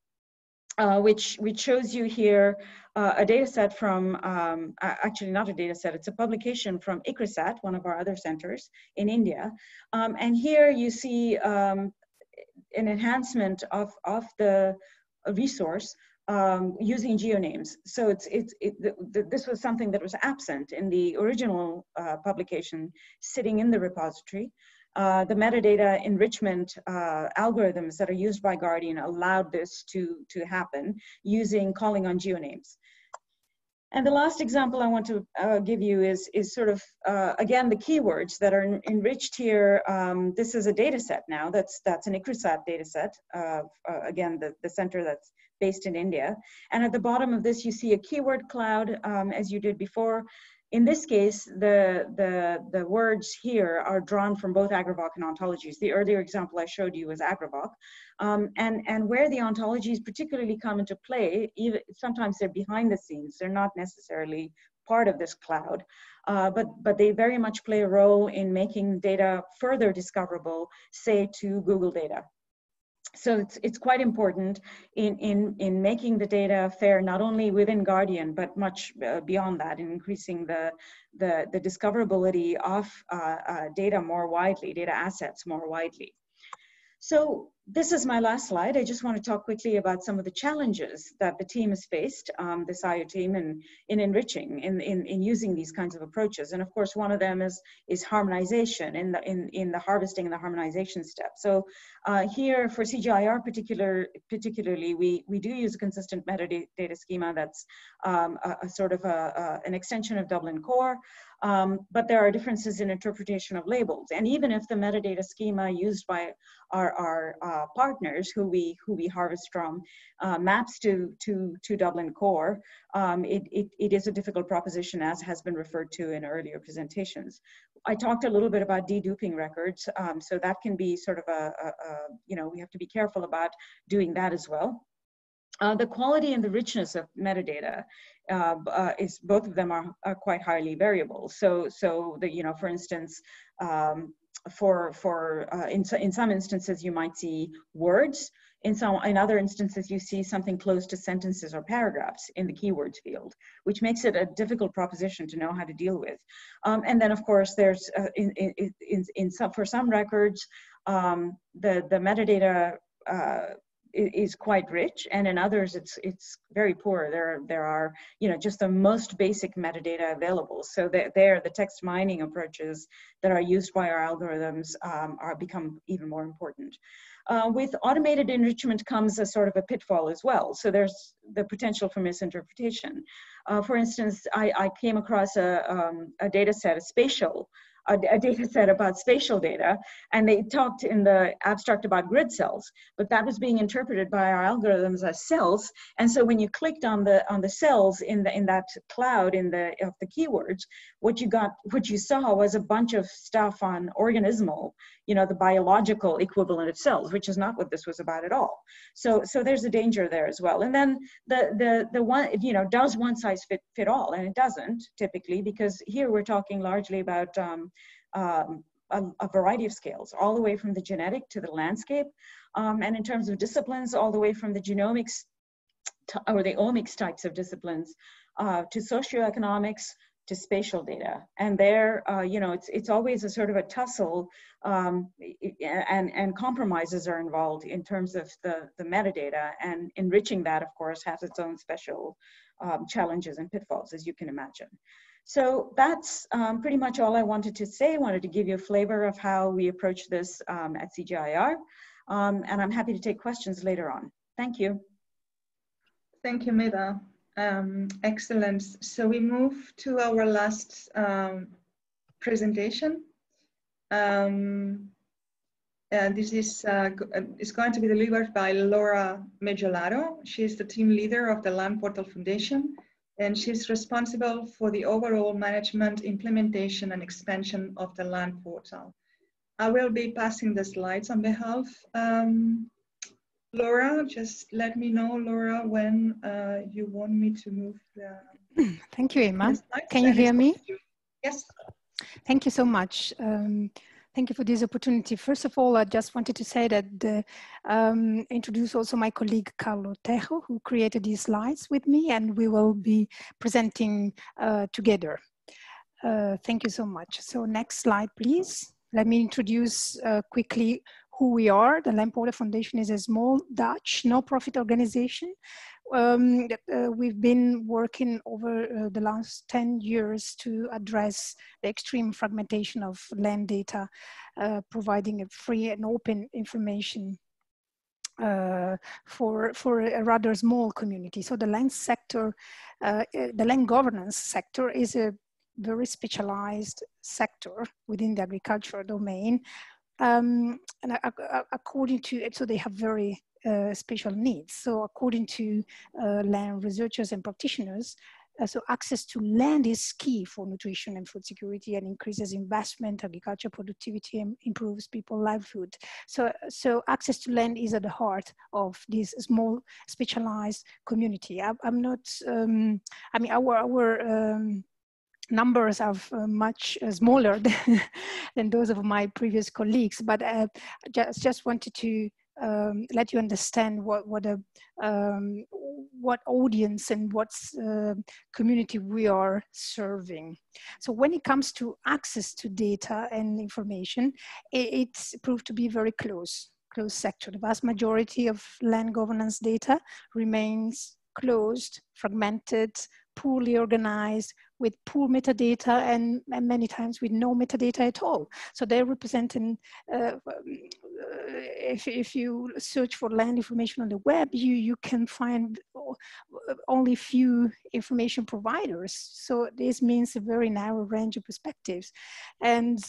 uh, which which shows you here uh, a data set from um, actually not a data set it's a publication from ICRISAT one of our other centers in India um, and here you see um, an enhancement of, of the resource um, using geonames. So it's, it's, it, the, the, this was something that was absent in the original uh, publication sitting in the repository. Uh, the metadata enrichment uh, algorithms that are used by GARDIAN allowed this to, to happen using calling on geonames. And the last example I want to uh, give you is, is sort of, uh, again, the keywords that are enriched here. Um, this is a data set now, that's, that's an ICRISAT data set, uh, again, the, the center that's based in India. And at the bottom of this, you see a keyword cloud, um, as you did before. In this case, the, the, the words here are drawn from both AgroVoc and ontologies. The earlier example I showed you was AgroVoc. Um, and, and where the ontologies particularly come into play, even, sometimes they're behind the scenes, they're not necessarily part of this cloud, uh, but, but they very much play a role in making data further discoverable, say to Google data so it's, it's quite important in, in, in making the data fair, not only within GARDIAN, but much uh, beyond that, in increasing the, the, the discoverability of uh, uh, data more widely, data assets more widely. So this is my last slide. I just want to talk quickly about some of the challenges that the team has faced, um, this IO team, in, in enriching, in, in, in using these kinds of approaches. And of course, one of them is, is harmonization in the, in, in the harvesting and the harmonization step. So uh, here for CGIAR particular, particularly, we, we do use a consistent metadata schema that's um, a, a, sort of a, a, an extension of Dublin Core. Um, but there are differences in interpretation of labels. And even if the metadata schema used by our, our uh, partners who we, who we harvest from uh, maps to, to, to Dublin Core, um, it, it, it is a difficult proposition as has been referred to in earlier presentations. I talked a little bit about deduping records, um, so that can be sort of a, a, a, you know, we have to be careful about doing that as well. Uh, the quality and the richness of metadata uh, uh, is both of them are, are quite highly variable. So, so the, you know, for instance, um, for for uh, in in some instances you might see words. In some in other instances you see something close to sentences or paragraphs in the keywords field, which makes it a difficult proposition to know how to deal with. Um, and then of course there's uh, in, in in in some for some records um, the the metadata uh, is quite rich and in others it's it's very poor. There there are you know just the most basic metadata available. So that there the text mining approaches that are used by our algorithms um, are become even more important. Uh, with automated enrichment comes a sort of a pitfall as well. So there's the potential for misinterpretation. Uh, for instance I, I came across a, um, a data set a spatial a, a data set about spatial data, and they talked in the abstract about grid cells, but that was being interpreted by our algorithms as cells. And so when you clicked on the on the cells in the in that cloud in the of the keywords, what you got, what you saw was a bunch of stuff on organismal, you know, the biological equivalent of cells, which is not what this was about at all. So so there's a danger there as well. And then the the the one, you know, does one size fit fit all? And it doesn't typically because here we're talking largely about um, um, a, a, variety of scales, all the way from the genetic to the landscape, um, and in terms of disciplines, all the way from the genomics or the omics types of disciplines uh, to socioeconomics to spatial data. And there, uh, you know, it's it's always a sort of a tussle, um, and and compromises are involved in terms of the the metadata, and enriching that, of course, has its own special um, challenges and pitfalls, as you can imagine. So that's um, pretty much all I wanted to say. I wanted to give you a flavor of how we approach this um, at CGIAR. Um, and I'm happy to take questions later on. Thank you. Thank you, Medha. Um, excellent. So we move to our last um, presentation. Um, and this is, uh, uh, is going to be delivered by Laura Meggiolato. She is the team leader of the Land Portal Foundation and she's responsible for the overall management, implementation, and expansion of the land portal. I will be passing the slides on behalf. Um, Laura, just let me know, Laura, when uh, you want me to move the. Thank you, Emma. Can you hear me? Yes. Thank you so much. Um, Thank you for this opportunity. First of all, I just wanted to say that the, um, introduce also my colleague Carlo Tejo, who created these slides with me, and we will be presenting uh, together. Uh, thank you so much. So next slide, please. Let me introduce uh, quickly who we are. The Land Portal Foundation is a small Dutch no-profit organization um, uh, we've been working over uh, the last 10 years to address the extreme fragmentation of land data, uh, providing a free and open information uh, for, for a rather small community. So the land sector, uh, the land governance sector is a very specialized sector within the agricultural domain. Um, and according to, it, so they have very uh, special needs. So according to uh, land researchers and practitioners, uh, so access to land is key for nutrition and food security and increases investment, agriculture productivity, and improves people's livelihood. So, so access to land is at the heart of this small specialized community. I, am not, um, I mean, our, our um, numbers are uh, much uh, smaller than, than, those of my previous colleagues, but uh, just, just wanted to um, let you understand what what a um, what audience and what uh, community we are serving. So when it comes to access to data and information, it, it's proved to be very close close sector. The vast majority of land governance data remains closed, fragmented, poorly organized, with poor metadata and, and, many times with no metadata at all. So they're representing, uh, um, if, if you search for land information on the web, you, you can find only few information providers. So this means a very narrow range of perspectives. And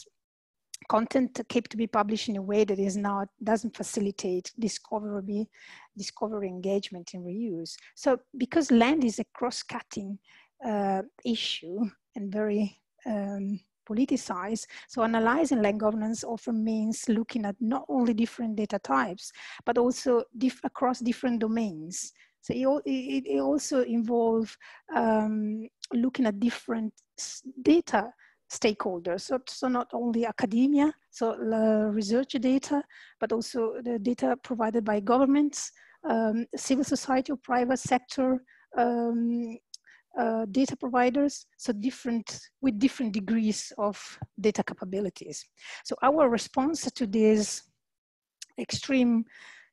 content kept to be published in a way that is not doesn't facilitate discovery discovery engagement and reuse so because land is a cross-cutting uh, issue and very um, politicized. So analyzing land governance often means looking at not only different data types, but also diff across different domains. So it, it also involves um, looking at different data stakeholders. So, so not only academia, so research data, but also the data provided by governments, um, civil society or private sector, um, uh, data providers, so different, with different degrees of data capabilities. So our response to this extreme,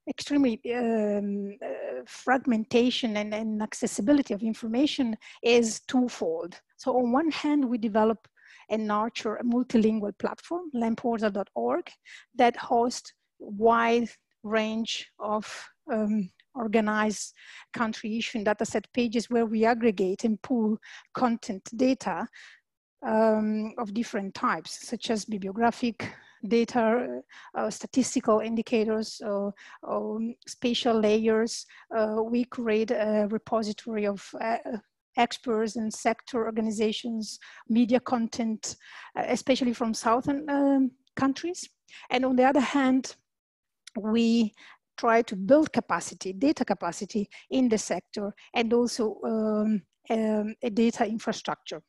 extremely um, uh, fragmentation and, and accessibility of information is twofold. So on one hand, we develop and nurture a multilingual platform, landportal.org, that hosts wide range of um, organized country issue data set pages where we aggregate and pool content data um, of different types, such as bibliographic data, uh, statistical indicators, um, spatial layers. Uh, we create a repository of uh, experts and sector organizations, media content, uh, especially from southern um, countries. And on the other hand, we try to build capacity, data capacity in the sector and also um, um, a data infrastructure.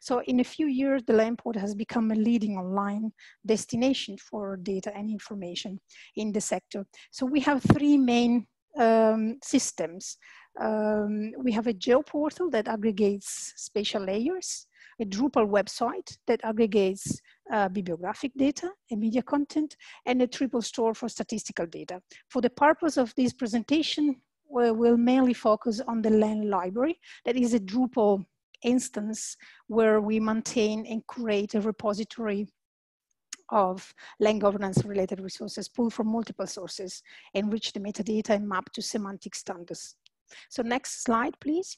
So in a few years, the land portal has become a leading online destination for data and information in the sector. So we have three main um, systems. Um, we have a geoportal that aggregates spatial layers, a Drupal website that aggregates uh, bibliographic data and media content, and a triple store for statistical data. For the purpose of this presentation, we'll mainly focus on the land library. That is a Drupal instance where we maintain and create a repository of land governance related resources pulled from multiple sources, enrich the metadata and map to semantic standards. So next slide, please.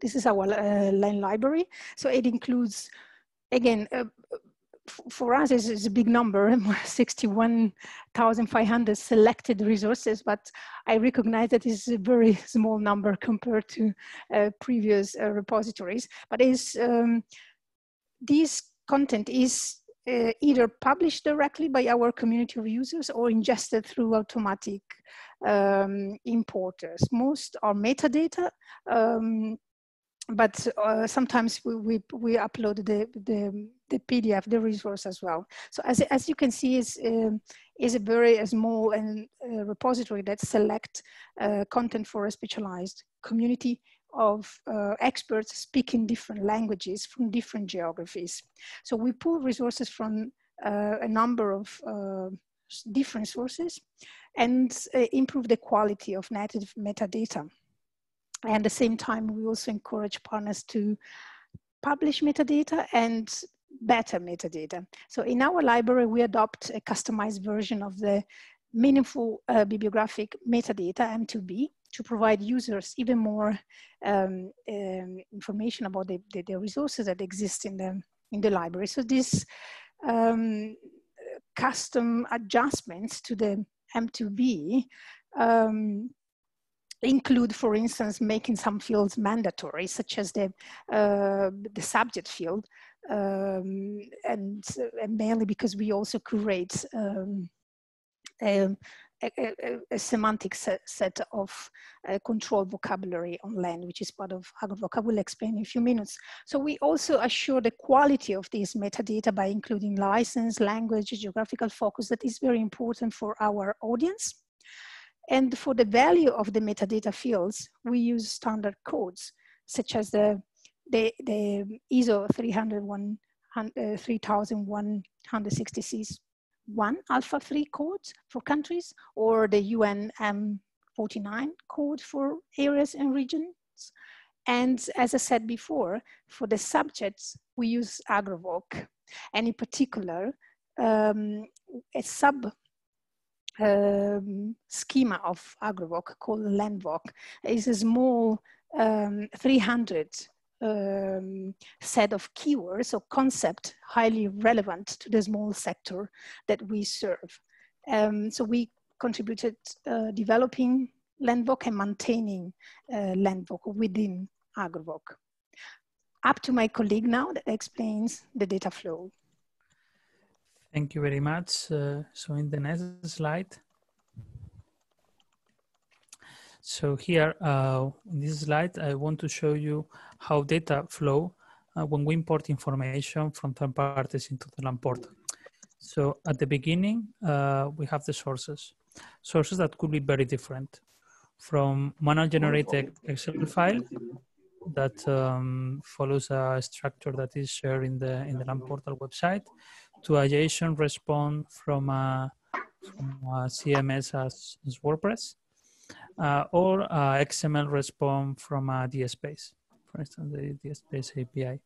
This is our uh, land library. So it includes, again, uh, for us it's, a big number 61,500 selected resources but I recognize that is a very small number compared to uh, previous uh, repositories but is um, this content is uh, either published directly by our community of users or ingested through automatic um, importers most are metadata um, but uh, sometimes we, we, we upload the, the, the, PDF, the resource as well. So as, as you can see, is um, is a very small and uh, repository that select uh, content for a specialized community of uh, experts speaking different languages from different geographies. So we pull resources from uh, a number of uh, different sources and improve the quality of native metadata. And at the same time, we also encourage partners to publish metadata and better metadata. So in our library, we adopt a customized version of the meaningful uh, bibliographic metadata, M2B, to provide users even more um, um, information about the, the, the, resources that exist in the, in the library. So these um, custom adjustments to the M2B um, include, for instance, making some fields mandatory, such as the, uh, the subject field, um, and, and, mainly because we also curate um, a, a, a, semantic set, set of uh, controlled vocabulary on land, which is part of AgroVoc. I will explain in a few minutes. So we also assure the quality of these metadata by including license, language, geographical focus that is very important for our audience. And for the value of the metadata fields, we use standard codes, such as the, the, the ISO 301, uh, 3166 one alpha 3 codes for countries or the UNM 49 code for areas and regions. And as I said before, for the subjects, we use AgroVoc. And in particular, um, a sub um, schema of AgroVoc called LandVoc is a small um, 300 um, set of keywords or concept highly relevant to the small sector that we serve. Um, so we contributed uh, developing LandVoc and maintaining uh, LandVoc within AgroVoc. Up to my colleague now that explains the data flow. Thank you very much. Uh, so in the next slide, so here uh, in this slide, I want to show you how data flow uh, when we import information from third parties into the Land Portal. So at the beginning, uh, we have the sources, sources that could be very different from manual generated Excel file that um, follows a structure that is shared in the in the Land Portal website to a JSON response from a, from a CMS as, as WordPress uh, or uh, XML response from a DSpace, for instance, the DSpace API.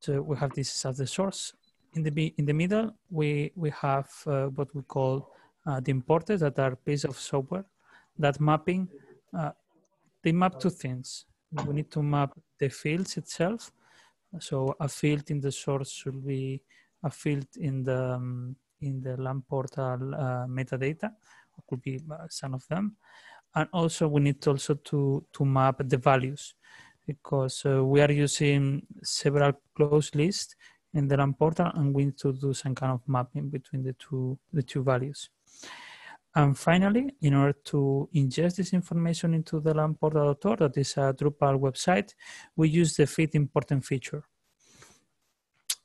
So we have this as the source. In the in the middle, we we have uh, what we call uh, the importers that are piece of software that mapping. Uh, they map two things. We need to map the fields itself. So a field in the source should be a field in the um, in the Land Portal uh, metadata could be uh, some of them. And also we need also to, to map the values because uh, we are using several closed lists in the Land Portal and we need to do some kind of mapping between the two, the two values. And finally, in order to ingest this information into the Land Portal.org, that is a Drupal website, we use the feed important feature.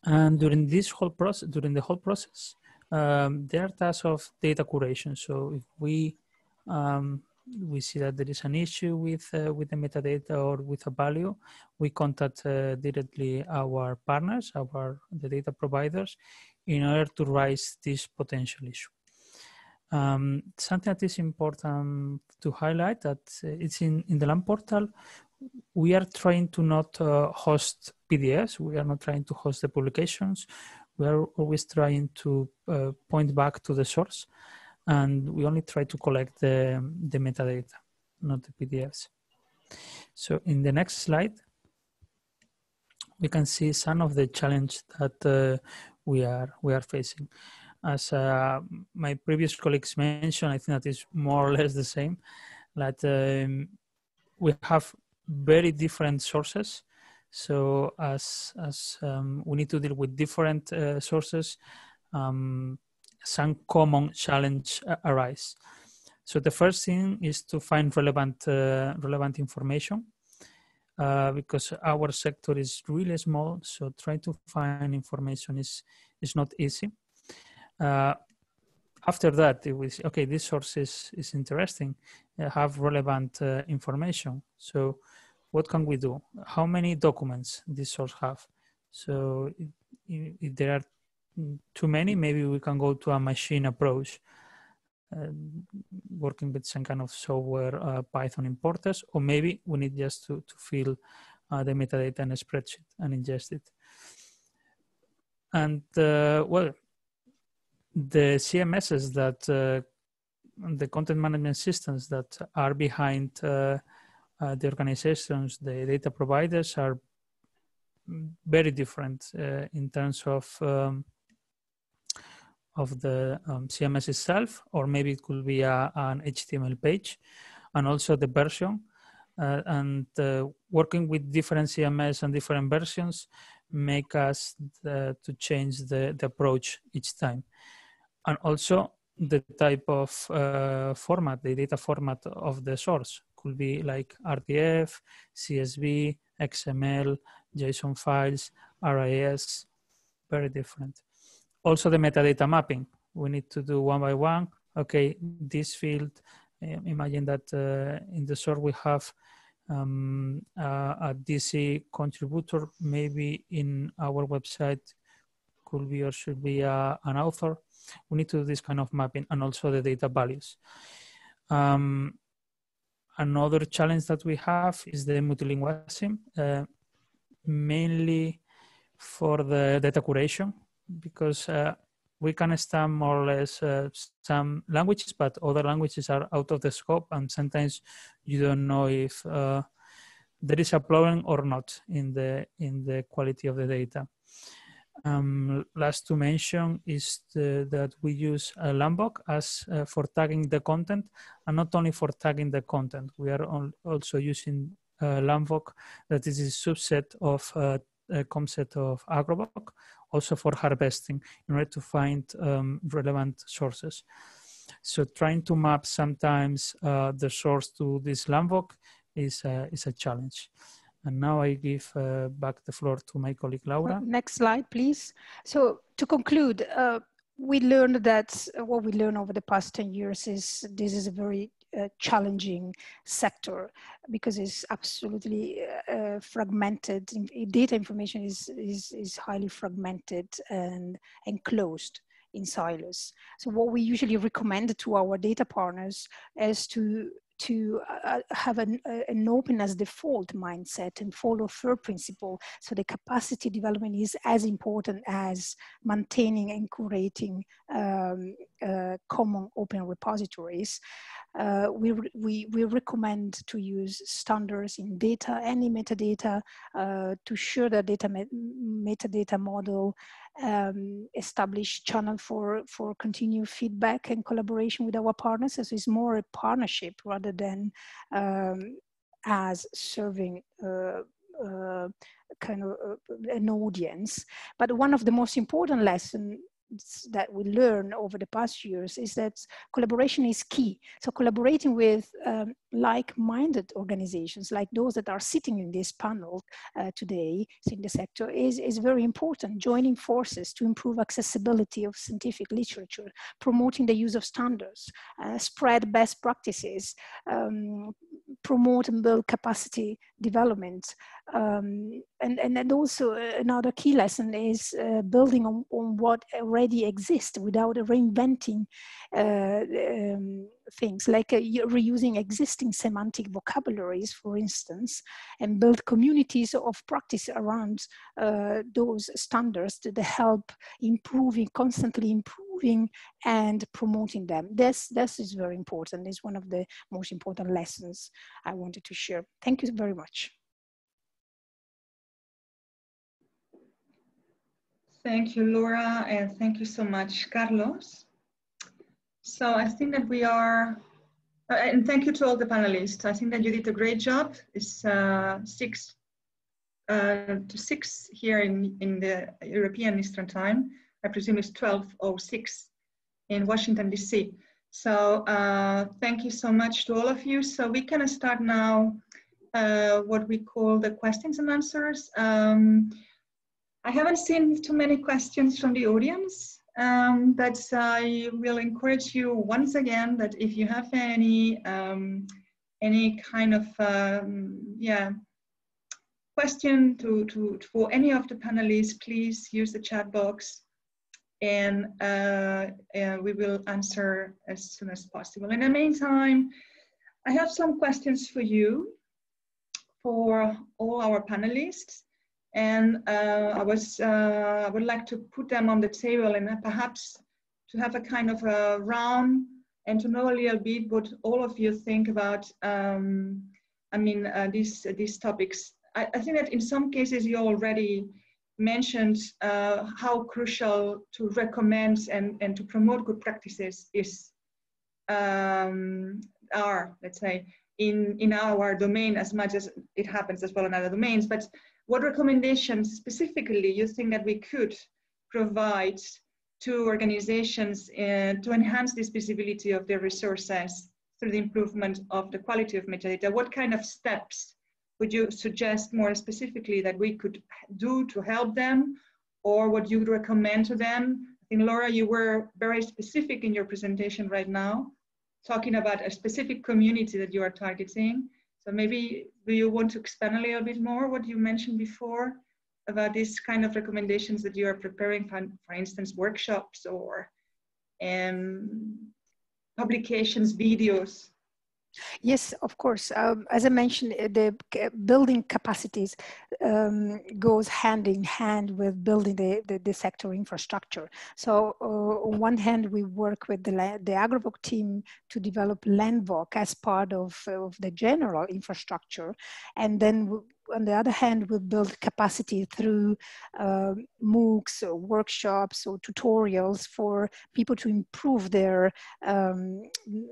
And during this whole process, during the whole process, um, there are tasks of data curation. So if we um, we see that there is an issue with uh, with the metadata or with a value, we contact uh, directly our partners, our the data providers, in order to raise this potential issue. Um, something that is important to highlight that uh, it's in, in the Land Portal, we are trying to not uh, host PDFs. We are not trying to host the publications we are always trying to uh, point back to the source and we only try to collect the, the metadata, not the PDFs. So in the next slide, we can see some of the challenge that uh, we are we are facing. As uh, my previous colleagues mentioned, I think that is more or less the same. That um, we have very different sources so as as um, we need to deal with different uh, sources, um, some common challenge arise. So the first thing is to find relevant uh, relevant information. Uh, because our sector is really small, so trying to find information is is not easy. Uh, after that, it was okay. This source is is interesting. Uh, have relevant information. So what can we do? How many documents this source have? So if, if there are too many, maybe we can go to a machine approach, uh, working with some kind of software uh, Python importers, or maybe we need just to, to fill uh, the metadata in a spreadsheet and ingest it. And uh, well, the CMSs that uh, the content management systems that are behind uh, uh, the organizations, the data providers are very different uh, in terms of um, of the um, CMS itself, or maybe it could be a, an HTML page, and also the version. Uh, and uh, working with different CMS and different versions make us the, to change the, the approach each time. And also the type of uh, format, the data format of the source could be like RDF, CSV, XML, JSON files, RIS, very different. Also the metadata mapping, we need to do one by one. Okay, this field, um, imagine that uh, in the source we have um, uh, a DC contributor, maybe in our website could be or should be an author. We need to do this kind of mapping and also the data values. Um, another challenge that we have is the multilingualism, uh, mainly for the data curation, because uh, we can understand more or less uh, some languages, but other languages are out of the scope, and sometimes you don't know if uh, there is a problem or not in the in the quality of the data. Um, last to mention is the, that we use uh, LandVoc as uh, for tagging the content, and not only for tagging the content. We are also using uh, LandVoc, that is a subset of uh, a concept of AgroVoc, also for harvesting in order to find um, relevant sources. So trying to map sometimes uh, the source to this LandVoc is a, is a challenge. And now I give uh, back the floor to my colleague Laura. Next slide, please. So to conclude, uh, we learned that what we learned over the past 10 years is this is a very uh, challenging sector because it's absolutely uh, fragmented. Data information is, is, is highly fragmented and enclosed in silos. So what we usually recommend to our data partners is to to uh, have an, uh, an open as default mindset and follow FAIR principle. So the capacity development is as important as maintaining and curating um, uh, common open repositories. Uh, we, we, we recommend to use standards in data, any metadata, uh, to share the data met metadata model um, establish channel for, for continued feedback and collaboration with our partners. So it's more a partnership rather than um, as serving uh, uh, kind of uh, an audience. But one of the most important lessons that we learn over the past years is that collaboration is key. So collaborating with um, like-minded organizations like those that are sitting in this panel uh, today in the sector is, is very important. Joining forces to improve accessibility of scientific literature, promoting the use of standards, uh, spread best practices, um, promote and build capacity development. Um, and, and, and also another key lesson is uh, building on, on what already exists without reinventing uh, um, things like uh, reusing existing semantic vocabularies, for instance, and build communities of practice around uh, those standards to help improving, constantly improving and promoting them. This, this is very important. It's one of the most important lessons I wanted to share. Thank you very much. Thank you, Laura, and thank you so much, Carlos. So I think that we are, uh, and thank you to all the panelists. I think that you did a great job. It's uh, six uh, to six here in, in the European Eastern Time. I presume it's 12.06 in Washington, DC. So uh, thank you so much to all of you. So we can start now uh, what we call the questions and answers. Um, I haven't seen too many questions from the audience. Um, but I will encourage you once again that if you have any um, any kind of um, yeah question to, to for any of the panelists, please use the chat box, and uh, uh, we will answer as soon as possible. In the meantime, I have some questions for you, for all our panelists and uh, I was uh, I would like to put them on the table and perhaps to have a kind of a round and to know a little bit what all of you think about, um, I mean, uh, these, uh, these topics. I, I, think that in some cases you already mentioned uh, how crucial to recommend and, and to promote good practices is, um, are, let's say, in, in our domain as much as it happens as well in other domains. But what recommendations specifically you think that we could provide to organizations uh, to enhance this visibility of their resources through the improvement of the quality of metadata? What kind of steps would you suggest more specifically that we could do to help them or what you would recommend to them? I think Laura, you were very specific in your presentation right now, talking about a specific community that you are targeting. So maybe do you want to expand a little bit more what you mentioned before? about these kind of recommendations that you are preparing for, for instance, workshops or um, publications, videos? Yes, of course. Um, as I mentioned, uh, the building capacities um, goes hand in hand with building the, the, the sector infrastructure. So uh, on one hand, we work with the, the AgroVoc team to develop LandVoc as part of, of the general infrastructure. And then on the other hand, we build capacity through uh, MOOCs or workshops or tutorials for people to improve their um,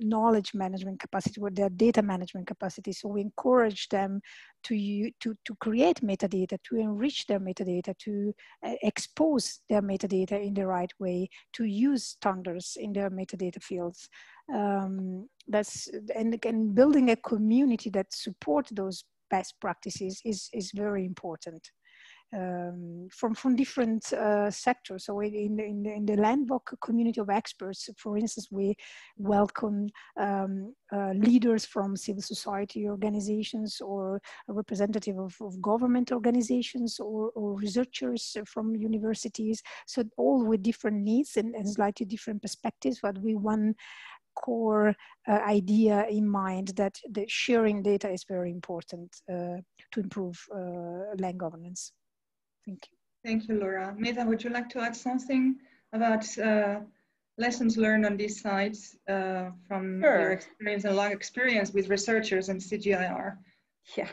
knowledge management capacity or their data management capacity. So we encourage them to, to, to create metadata, to enrich their metadata, to uh, expose their metadata in the right way, to use standards in their metadata fields. Um, that's and, and building a community that supports those best practices is, is very important. Um, from from different uh, sectors. So in, in, in the LandVoc community of experts, for instance, we welcome um, uh, leaders from civil society organizations or representative of, of government organizations or, or, researchers from universities. So all with different needs and, and slightly different perspectives, but we want core uh, idea in mind that the sharing data is very important uh, to improve uh, land governance. Thank you. Thank you, Laura. Medha, would you like to add something about uh, lessons learned on these sites uh, from sure. your experience and long experience with researchers and CGIAR? Yeah.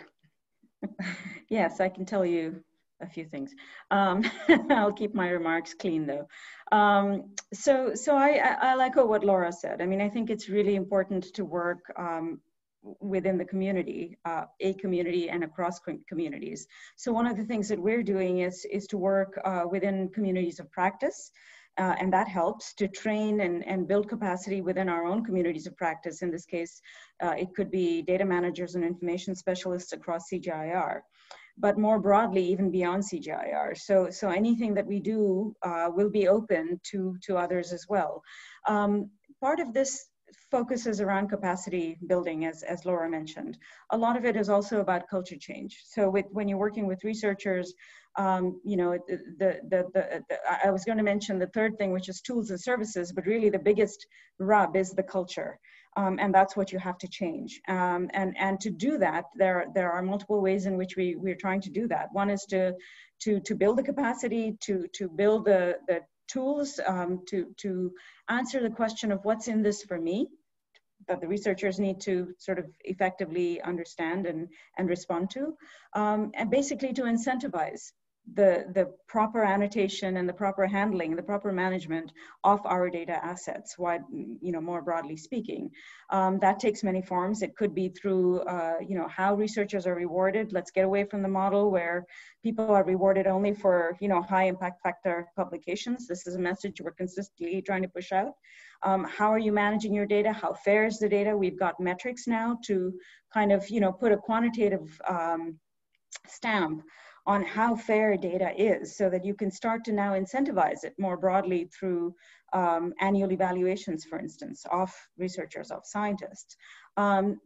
yes, I can tell you a few things. Um, I'll keep my remarks clean though. Um, so so I, I, I echo what Laura said. I mean, I think it's really important to work um, within the community, uh, a community and across communities. So one of the things that we're doing is, is to work uh, within communities of practice. Uh, and that helps to train and, and build capacity within our own communities of practice. In this case, uh, it could be data managers and information specialists across CGIAR but more broadly, even beyond CGIAR. So, so anything that we do uh, will be open to, to others as well. Um, part of this focuses around capacity building, as, as Laura mentioned. A lot of it is also about culture change. So with, when you're working with researchers, um, you know, the, the, the, the, I was going to mention the third thing, which is tools and services, but really the biggest rub is the culture um, and that's what you have to change. Um, and and to do that, there there are multiple ways in which we we're trying to do that. One is to to to build the capacity, to to build the the tools, um, to to answer the question of what's in this for me, that the researchers need to sort of effectively understand and and respond to, um, and basically to incentivize the, the proper annotation and the proper handling, the proper management of our data assets, wide, you know, more broadly speaking. Um, that takes many forms. It could be through, uh, you know, how researchers are rewarded. Let's get away from the model where people are rewarded only for, you know, high impact factor publications. This is a message we're consistently trying to push out. Um, how are you managing your data? How fair is the data? We've got metrics now to kind of, you know, put a quantitative um, stamp on how fair data is so that you can start to now incentivize it more broadly through um, annual evaluations, for instance, of researchers, of scientists. Um,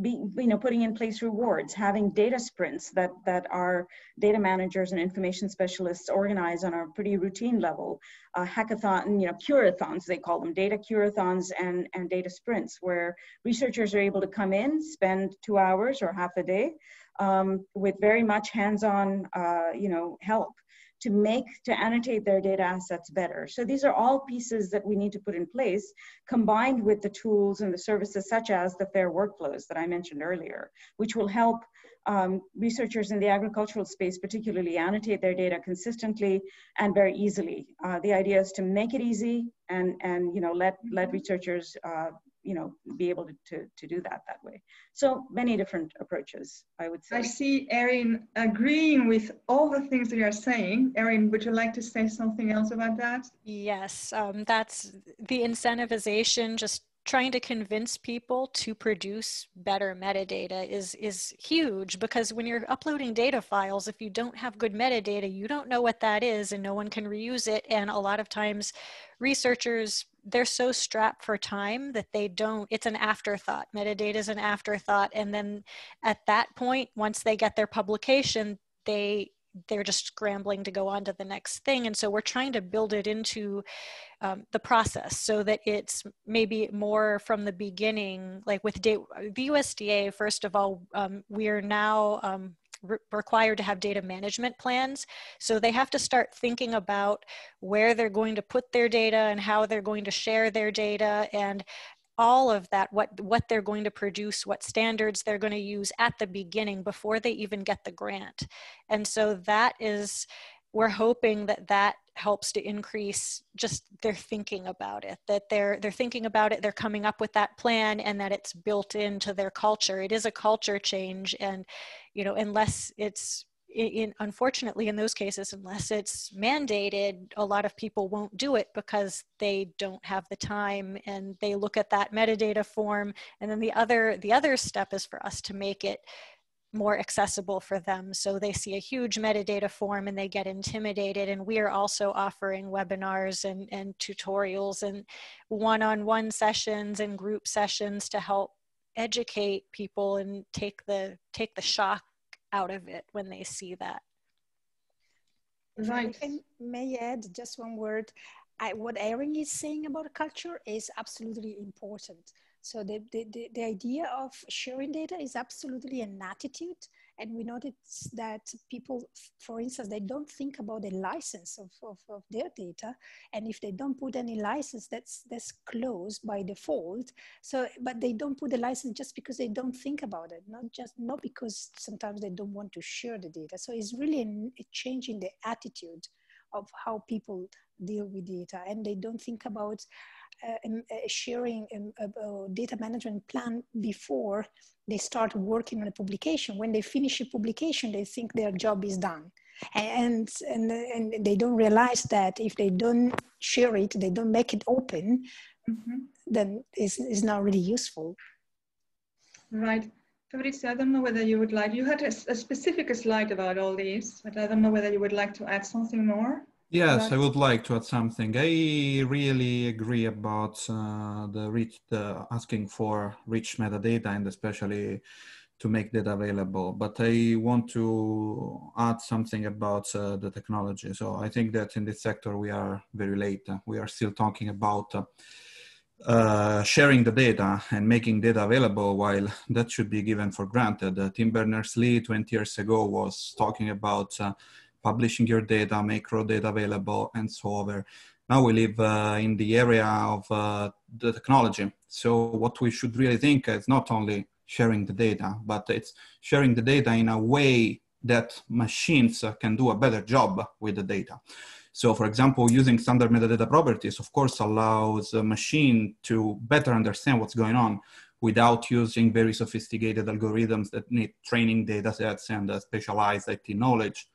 be, you know, putting in place rewards, having data sprints that, that our data managers and information specialists organize on a pretty routine level, uh, hackathon, you know, curathons, they call them, data curathons and, and data sprints, where researchers are able to come in, spend two hours or half a day, um, with very much hands-on, uh, you know, help to make, to annotate their data assets better. So these are all pieces that we need to put in place combined with the tools and the services such as the FAIR workflows that I mentioned earlier, which will help um, researchers in the agricultural space particularly annotate their data consistently and very easily. Uh, the idea is to make it easy and, and you know, let, let researchers uh, you know, be able to, to, to, do that that way. So many different approaches, I would say. I see Erin agreeing with all the things that you're saying. Erin, would you like to say something else about that? Yes, um, that's the incentivization, just trying to convince people to produce better metadata is is huge because when you're uploading data files if you don't have good metadata you don't know what that is and no one can reuse it. And a lot of times researchers they're so strapped for time that they don't it's an afterthought. Metadata is an afterthought. And then at that point once they get their publication they they're just scrambling to go on to the next thing. And so we're trying to build it into um, the process so that it's maybe more from the beginning like with the usda first of all um, we are now um, re required to have data management plans. So they have to start thinking about where they're going to put their data and how they're going to share their data and all of that, what, what they're going to produce, what standards they're going to use at the beginning before they even get the grant. And so that is, we're hoping that that helps to increase just their thinking about it that they're they're thinking about it they're coming up with that plan and that it's built into their culture. It is a culture change and you know unless it's in, unfortunately in those cases unless it's mandated a lot of people won't do it because they don't have the time and they look at that metadata form and then the other the other step is for us to make it more accessible for them. So they see a huge metadata form and they get intimidated. And we are also offering webinars and, and tutorials and one-on-one sessions and group sessions to help educate people and take the take the shock out of it when they see that. Right. And may I add just one word? I, what Erin is saying about culture is absolutely important. So the, the, the, the, idea of sharing data is absolutely an attitude. And we notice that people, for instance, they don't think about the license of, of, of their data. And if they don't put any license, that's, that's closed by default. So, but they don't put the license just because they don't think about it, not just, not because sometimes they don't want to share the data. So it's really a, a change in the attitude of how people deal with data and they don't think about sharing um, a, a, data management plan before they start working on a publication. When they finish a publication, they think their job is done. And, and, and they don't realize that if they don't share it, they don't make it open, mm-hmm. then it's, it's not really useful. Right. Fabrizio, I don't know whether you would like, you had a, a specific slide about all these, but I don't know whether you would like to add something more. Yes, I would like to add something. I really agree about uh, the rich, the asking for rich metadata and especially to make data available. But I want to add something about uh, the technology. So I think that in this sector we are very late. We are still talking about uh, uh, sharing the data and making data available while that should be given for granted. Uh, Tim Berners-Lee 20 years ago was talking about uh, publishing your data, make raw data available, and so over. Now we live uh, in the area of uh, the technology. So what we should really think is not only sharing the data, but it's sharing the data in a way that machines can do a better job with the data. So for example, using standard metadata properties, of course, allows a machine to better understand what's going on without using very sophisticated algorithms that need training data sets and uh, specialized IT knowledge.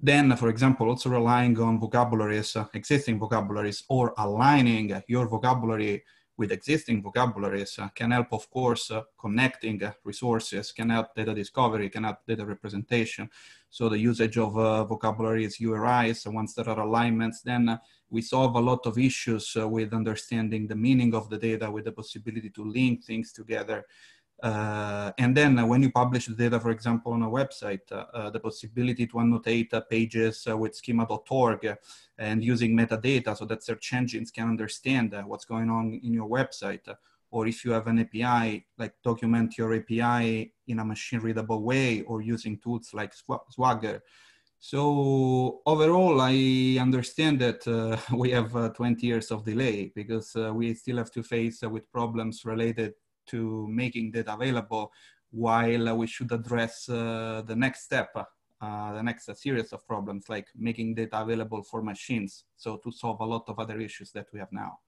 Then, for example, also relying on vocabularies, uh, existing vocabularies, or aligning your vocabulary with existing vocabularies uh, can help, of course, uh, connecting uh, resources, can help data discovery, can help data representation. So the usage of uh, vocabularies, URIs, once there are alignments, then uh, we solve a lot of issues with understanding the meaning of the data, with the possibility to link things together uh, and then uh, when you publish the data, for example, on a website, uh, uh the possibility to annotate uh, pages with schema.org and using metadata so that search engines can understand what's going on in your website. or if you have an API, like document your API in a machine readable way or using tools like Swagger. So overall, I understand that uh, we have uh, 20 years of delay because uh, we still have to face with problems related to making data available while we should address uh, the next step, uh, the next series of problems like making data available for machines. So to solve a lot of other issues that we have now.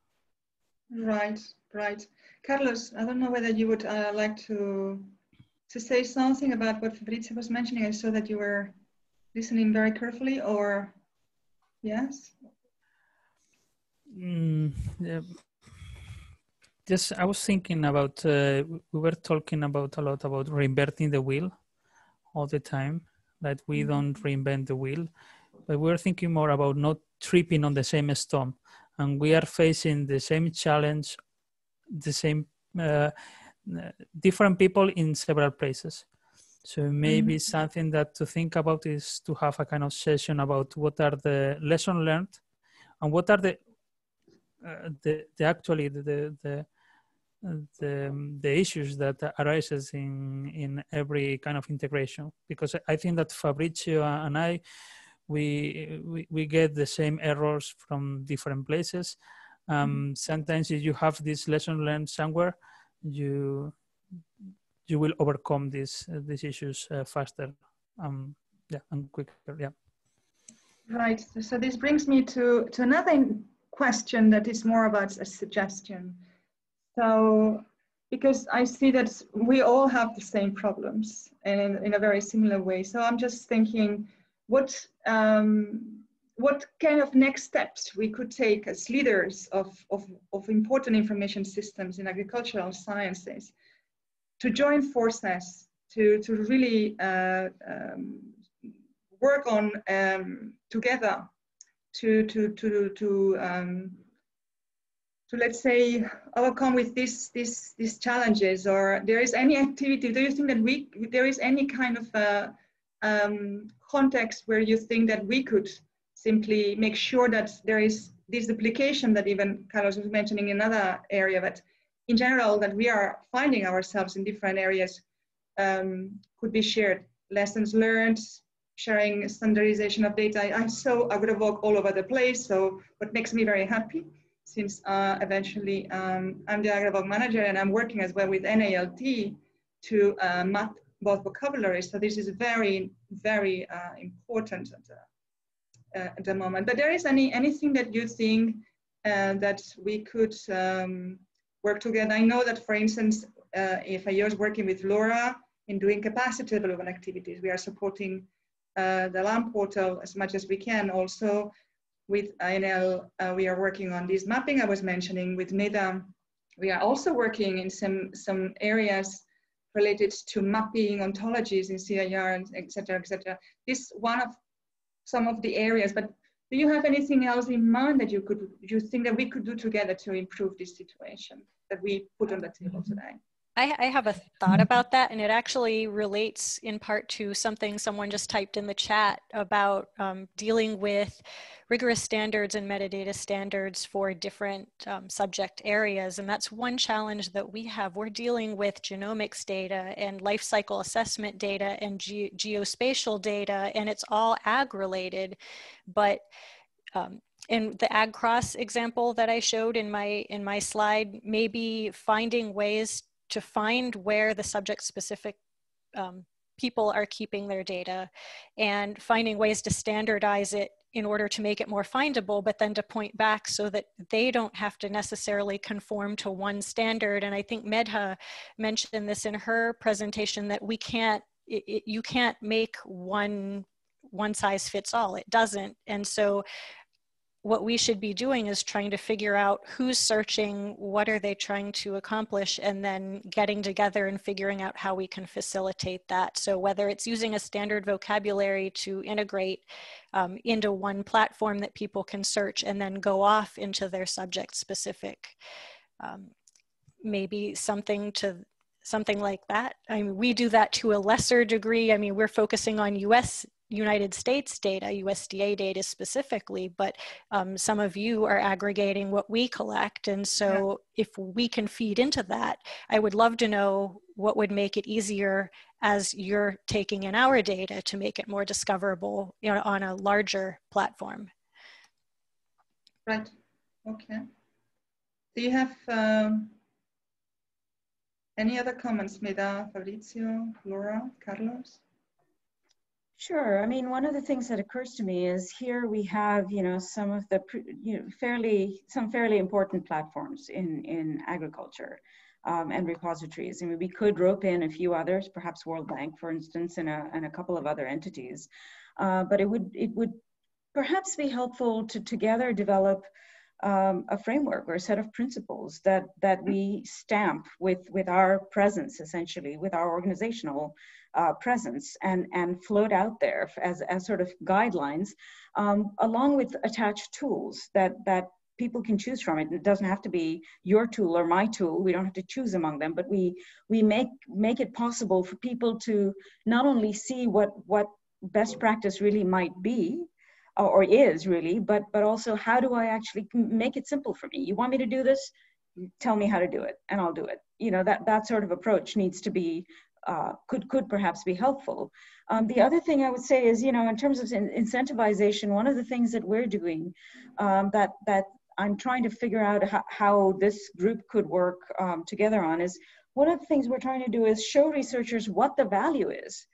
Right, right. Carlos, I don't know whether you would like to to say something about what Fabrizio was mentioning. I saw that you were listening very carefully or yes mm, yeah. Just i was thinking about uh, we were talking about a lot about reinventing the wheel all the time that we mm-hmm. don't reinvent the wheel but we're thinking more about not tripping on the same stone and we are facing the same challenge the same uh, different people in several places so maybe mm-hmm. something that to think about is to have a kind of session about what are the lessons learned and what are the uh, the, the actually the the the, the issues that arises in in every kind of integration because I think that Fabrizio and I we we, we get the same errors from different places. Um, mm-hmm. Sometimes if you have this lesson learned somewhere, you you will overcome these uh, these issues uh, faster um, yeah and quicker yeah right so this brings me to to another question that is more about a suggestion so because i see that we all have the same problems and in a very similar way. So i'm just thinking what um, what kind of next steps we could take as leaders of, of, of important information systems in agricultural sciences to join forces to, to really uh, um, work on um, together to, to, to, to, um, to let's say overcome with these, these, these challenges or there is any activity, do you think that we, there is any kind of a, um, context where you think that we could simply make sure that there is this duplication that even Carlos was mentioning in another area, but in general that we are finding ourselves in different areas um, could be shared. Lessons learned, sharing standardization of data. I, am so AgroVoc all over the place. So what makes me very happy since uh, eventually um, I'm the AgroVoc manager and I'm working as well with NALT to uh, map both vocabularies. So this is very, very uh, important at the, uh, at the, moment. But there is any anything that you think uh, that we could um, work together. I know that, for instance, uh, if I was working with Laura in doing capacity development activities, we are supporting the Land Portal as much as we can. Also, with INL, uh, we are working on this mapping I was mentioning. With NIDA, we are also working in some, some areas related to mapping ontologies in CGIAR, et cetera, et cetera. This one of some of the areas, but do you have anything else in mind that you could you think that we could do together to improve this situation that we put on the table today? I, I, have a thought about that, and it actually relates in part to something someone just typed in the chat about um, dealing with rigorous standards and metadata standards for different um, subject areas. And that's one challenge that we have. We're dealing with genomics data and life cycle assessment data and ge geospatial data, and it's all ag related. But um, in the AgCROS example that I showed in my in my slide, maybe finding ways to find where the subject specific um, people are keeping their data and finding ways to standardize it in order to make it more findable, but then to point back so that they don't have to necessarily conform to one standard. And I think Medha mentioned this in her presentation that we can't, it, it, you can't make one one size fits all. It doesn't. And so what we should be doing is trying to figure out who's searching, what are they trying to accomplish, and then getting together and figuring out how we can facilitate that. So whether it's using a standard vocabulary to integrate um, into one platform that people can search and then go off into their subject specific, um, maybe something to something like that. I mean, we do that to a lesser degree. I mean, we're focusing on US United States data, USDA data specifically, but um, some of you are aggregating what we collect. And so yeah. if we can feed into that, I would love to know what would make it easier as you're taking in our data to make it more discoverable you know, on a larger platform. Right, okay. Do you have um, any other comments, Medha, Fabrizio, Laura, Carlos? Sure. I mean, one of the things that occurs to me is here we have, you know, some of the, you know, fairly, some fairly important platforms in, in agriculture um, and repositories. I mean, we could rope in a few others, perhaps World Bank, for instance, and a, and a couple of other entities. Uh, but it would, it would perhaps be helpful to together develop um, a framework or a set of principles that that we stamp with with our presence essentially with our organizational uh, presence and and float out there as as sort of guidelines um, along with attached tools that that people can choose from it it doesn't have to be your tool or my tool we don't have to choose among them but we we make make it possible for people to not only see what what best practice really might be or is really, but but also how do I actually make it simple for me? You want me to do this? Tell me how to do it, and I'll do it. You know that that sort of approach needs to be uh, could could perhaps be helpful. Um, the other thing I would say is, you know, in terms of in incentivization, one of the things that we're doing um, that that I'm trying to figure out how, how this group could work um, together on is one of the things we're trying to do is show researchers what the value is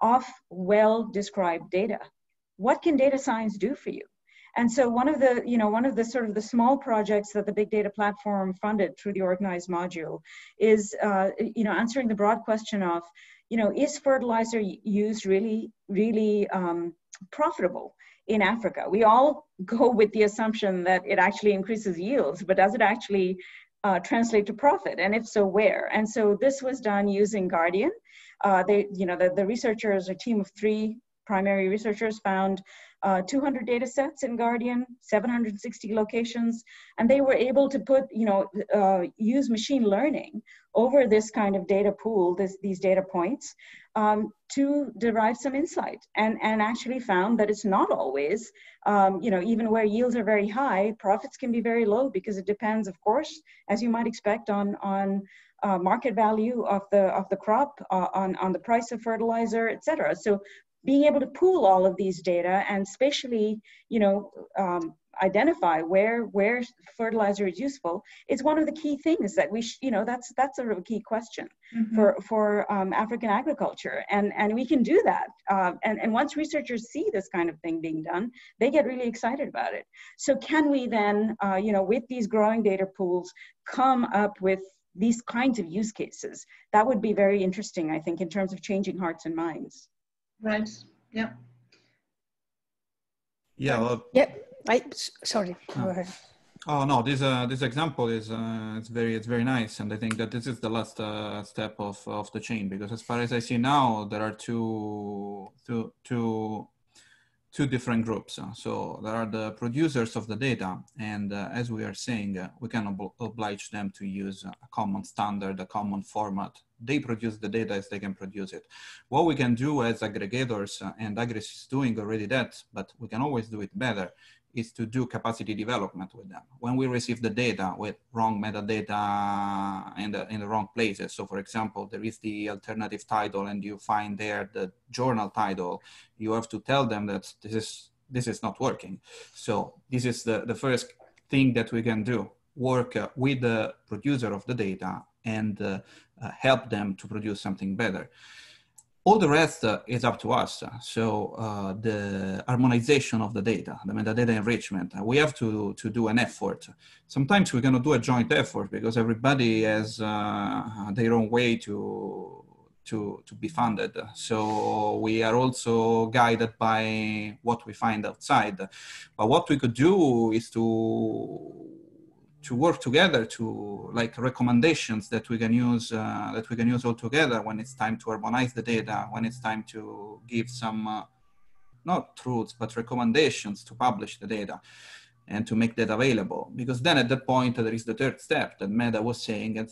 of well described data what can data science do for you? And so one of the, you know, one of the sort of the small projects that the big data platform funded through the organized module is, uh, you know, answering the broad question of, you know, is fertilizer use really, really um, profitable in Africa? We all go with the assumption that it actually increases yields, but does it actually uh, translate to profit? And if so, where? And so this was done using GARDIAN. Uh, they, you know, the, the researchers, a team of three primary researchers found uh, 200 data sets in GARDIAN, 760 locations, and they were able to put, you know, uh, use machine learning over this kind of data pool, this, these data points, um, to derive some insight, and and actually found that it's not always, um, you know, even where yields are very high, profits can be very low because it depends, of course, as you might expect, on on uh, market value of the of the crop, uh, on on the price of fertilizer, et cetera. So being able to pool all of these data and spatially, you know, um, identify where where fertilizer is useful is one of the key things that we sh- you know that's that's a key question mm-hmm. for for um, African agriculture. And and we can do that uh, and and once researchers see this kind of thing being done they get really excited about it. So can we then uh, you know with these growing data pools come up with these kinds of use cases? That would be very interesting I think in terms of changing hearts and minds Right. Yeah. Yeah. Well, yep. I sorry. Go ahead. Oh no, this uh, this example is uh, it's very it's very nice, and I think that this is the last uh, step of of the chain because as far as I see now, there are two two two two different groups. So there are the producers of the data, and uh, as we are saying, uh, we can ob oblige them to use a common standard, a common format. They produce the data as they can produce it. What we can do as aggregators, uh, and Agris is doing already that, but we can always do it better, is to do capacity development with them. When we receive the data with wrong metadata in the, in the wrong places. So for example, there is the alternative title and you find there the journal title, you have to tell them that this is, this is not working. So this is the, the first thing that we can do, work uh, with the producer of the data and uh, uh, help them to produce something better all the rest uh, is up to us. So uh, the harmonization of the data, the metadata enrichment, uh, we have to, to do an effort. Sometimes we're going to do a joint effort because everybody has uh, their own way to, to, to be funded. So we are also guided by what we find outside. But what we could do is to to work together to like recommendations that we can use uh, that we can use all together when it's time to harmonize the data when it's time to give some uh, not truths but recommendations to publish the data and to make that available. Because then at that point there is the third step that Medha was saying and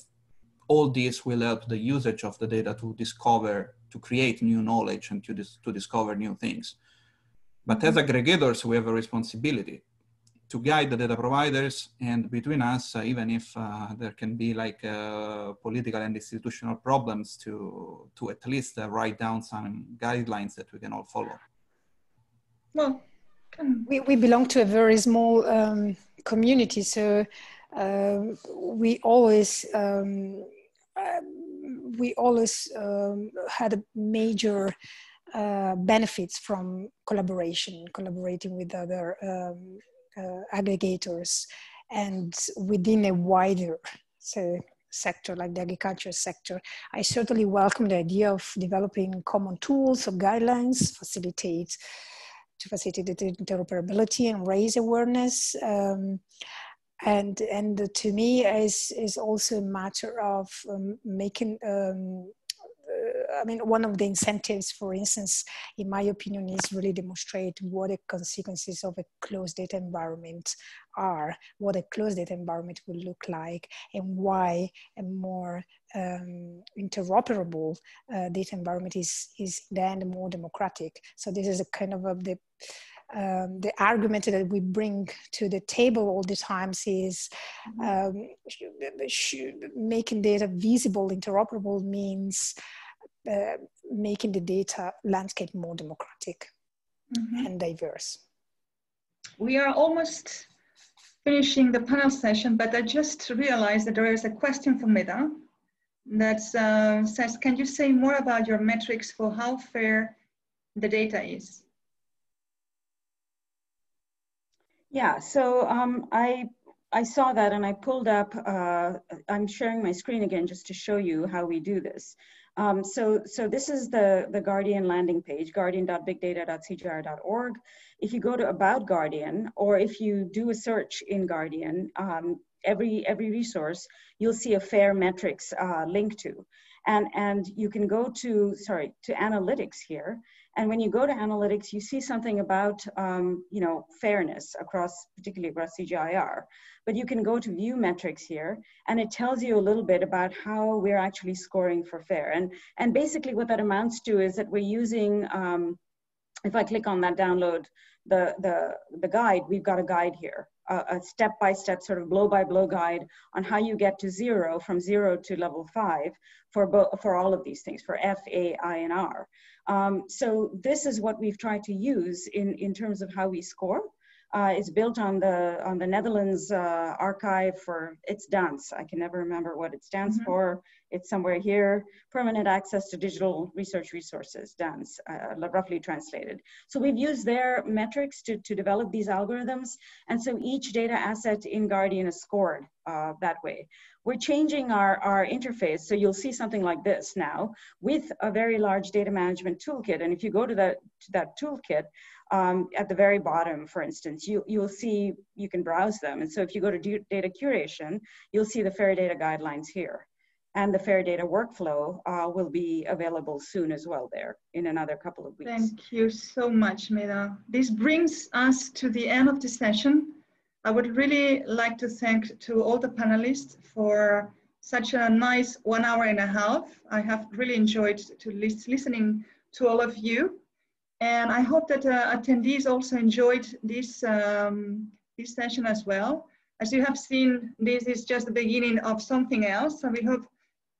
all this will help the usage of the data to discover to create new knowledge and to, dis- to discover new things. But as aggregators, we have a responsibility to guide the data providers and between us, uh, even if uh, there can be like uh, political and institutional problems to, to at least uh, write down some guidelines that we can all follow. Well, we, we belong to a very small um, community, so um, we always um, uh, we always um, had a major uh, benefits from collaboration, collaborating with other um, uh, aggregators and within a wider so sector like the agriculture sector i certainly welcome the idea of developing common tools or guidelines facilitate to facilitate interoperability and raise awareness um, and and to me is is also a matter of um, making um, I mean, one of the incentives, for instance, in my opinion, is really demonstrate what the consequences of a closed data environment are, what a closed data environment will look like, and why a more um, interoperable uh, data environment is, is then more democratic. So this is a kind of a, the um, the argument that we bring to the table all the times is mm-hmm. um, making data visible, interoperable means uh, making the data landscape more democratic mm-hmm. and diverse. We are almost finishing the panel session, but I just realized that there is a question from Mida that uh, says, can you say more about your metrics for how fair the data is? Yeah, so um, I I saw that and I pulled up, uh, I'm sharing my screen again just to show you how we do this. Um, so, so this is the, the GARDIAN landing page, gardian.bigdata.cgiar.org. If you go to About GARDIAN, or if you do a search in GARDIAN, um, every, every resource, you'll see a fair metrics uh, link to. And, and you can go to, sorry, to analytics here. And when you go to analytics, you see something about, um, you know, fairness across, particularly across CGIAR. But you can go to view metrics here, and it tells you a little bit about how we're actually scoring for fair. And, and basically what that amounts to is that we're using, um, if I click on that download, the, the, the guide, we've got a guide here, a step-by-step sort of blow-by-blow guide on how you get to zero, from zero to level five for, for all of these things, for F, A, I, and R. Um, so this is what we've tried to use in, in terms of how we score. Uh, it's built on the on the Netherlands uh, archive for it's DANS. I can never remember what it stands mm -hmm. for. It's somewhere here. Permanent access to digital research resources, DANS, uh, roughly translated. So we've used their metrics to, to develop these algorithms. And so each data asset in GARDIAN is scored uh, that way. We're changing our, our interface. So you'll see something like this now with a very large data management toolkit. And if you go to that, to that toolkit, um, at the very bottom, for instance, you, you'll see, you can browse them. And so if you go to data curation, you'll see the FAIR data guidelines here. And the FAIR data workflow uh, will be available soon as well there in another couple of weeks. Thank you so much, Medha. This brings us to the end of the session. I would really like to thank to all the panelists for such a nice one hour and a half. I have really enjoyed to listening to all of you. And I hope that uh, attendees also enjoyed this, um, this session as well. As you have seen, this is just the beginning of something else. And we hope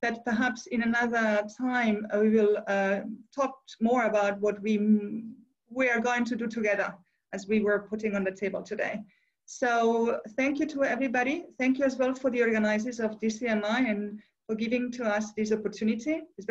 that perhaps in another time uh, we will uh, talk more about what we, we are going to do together as we were putting on the table today. So thank you to everybody. Thank you as well for the organizers of DCMI and for giving to us this opportunity. It's very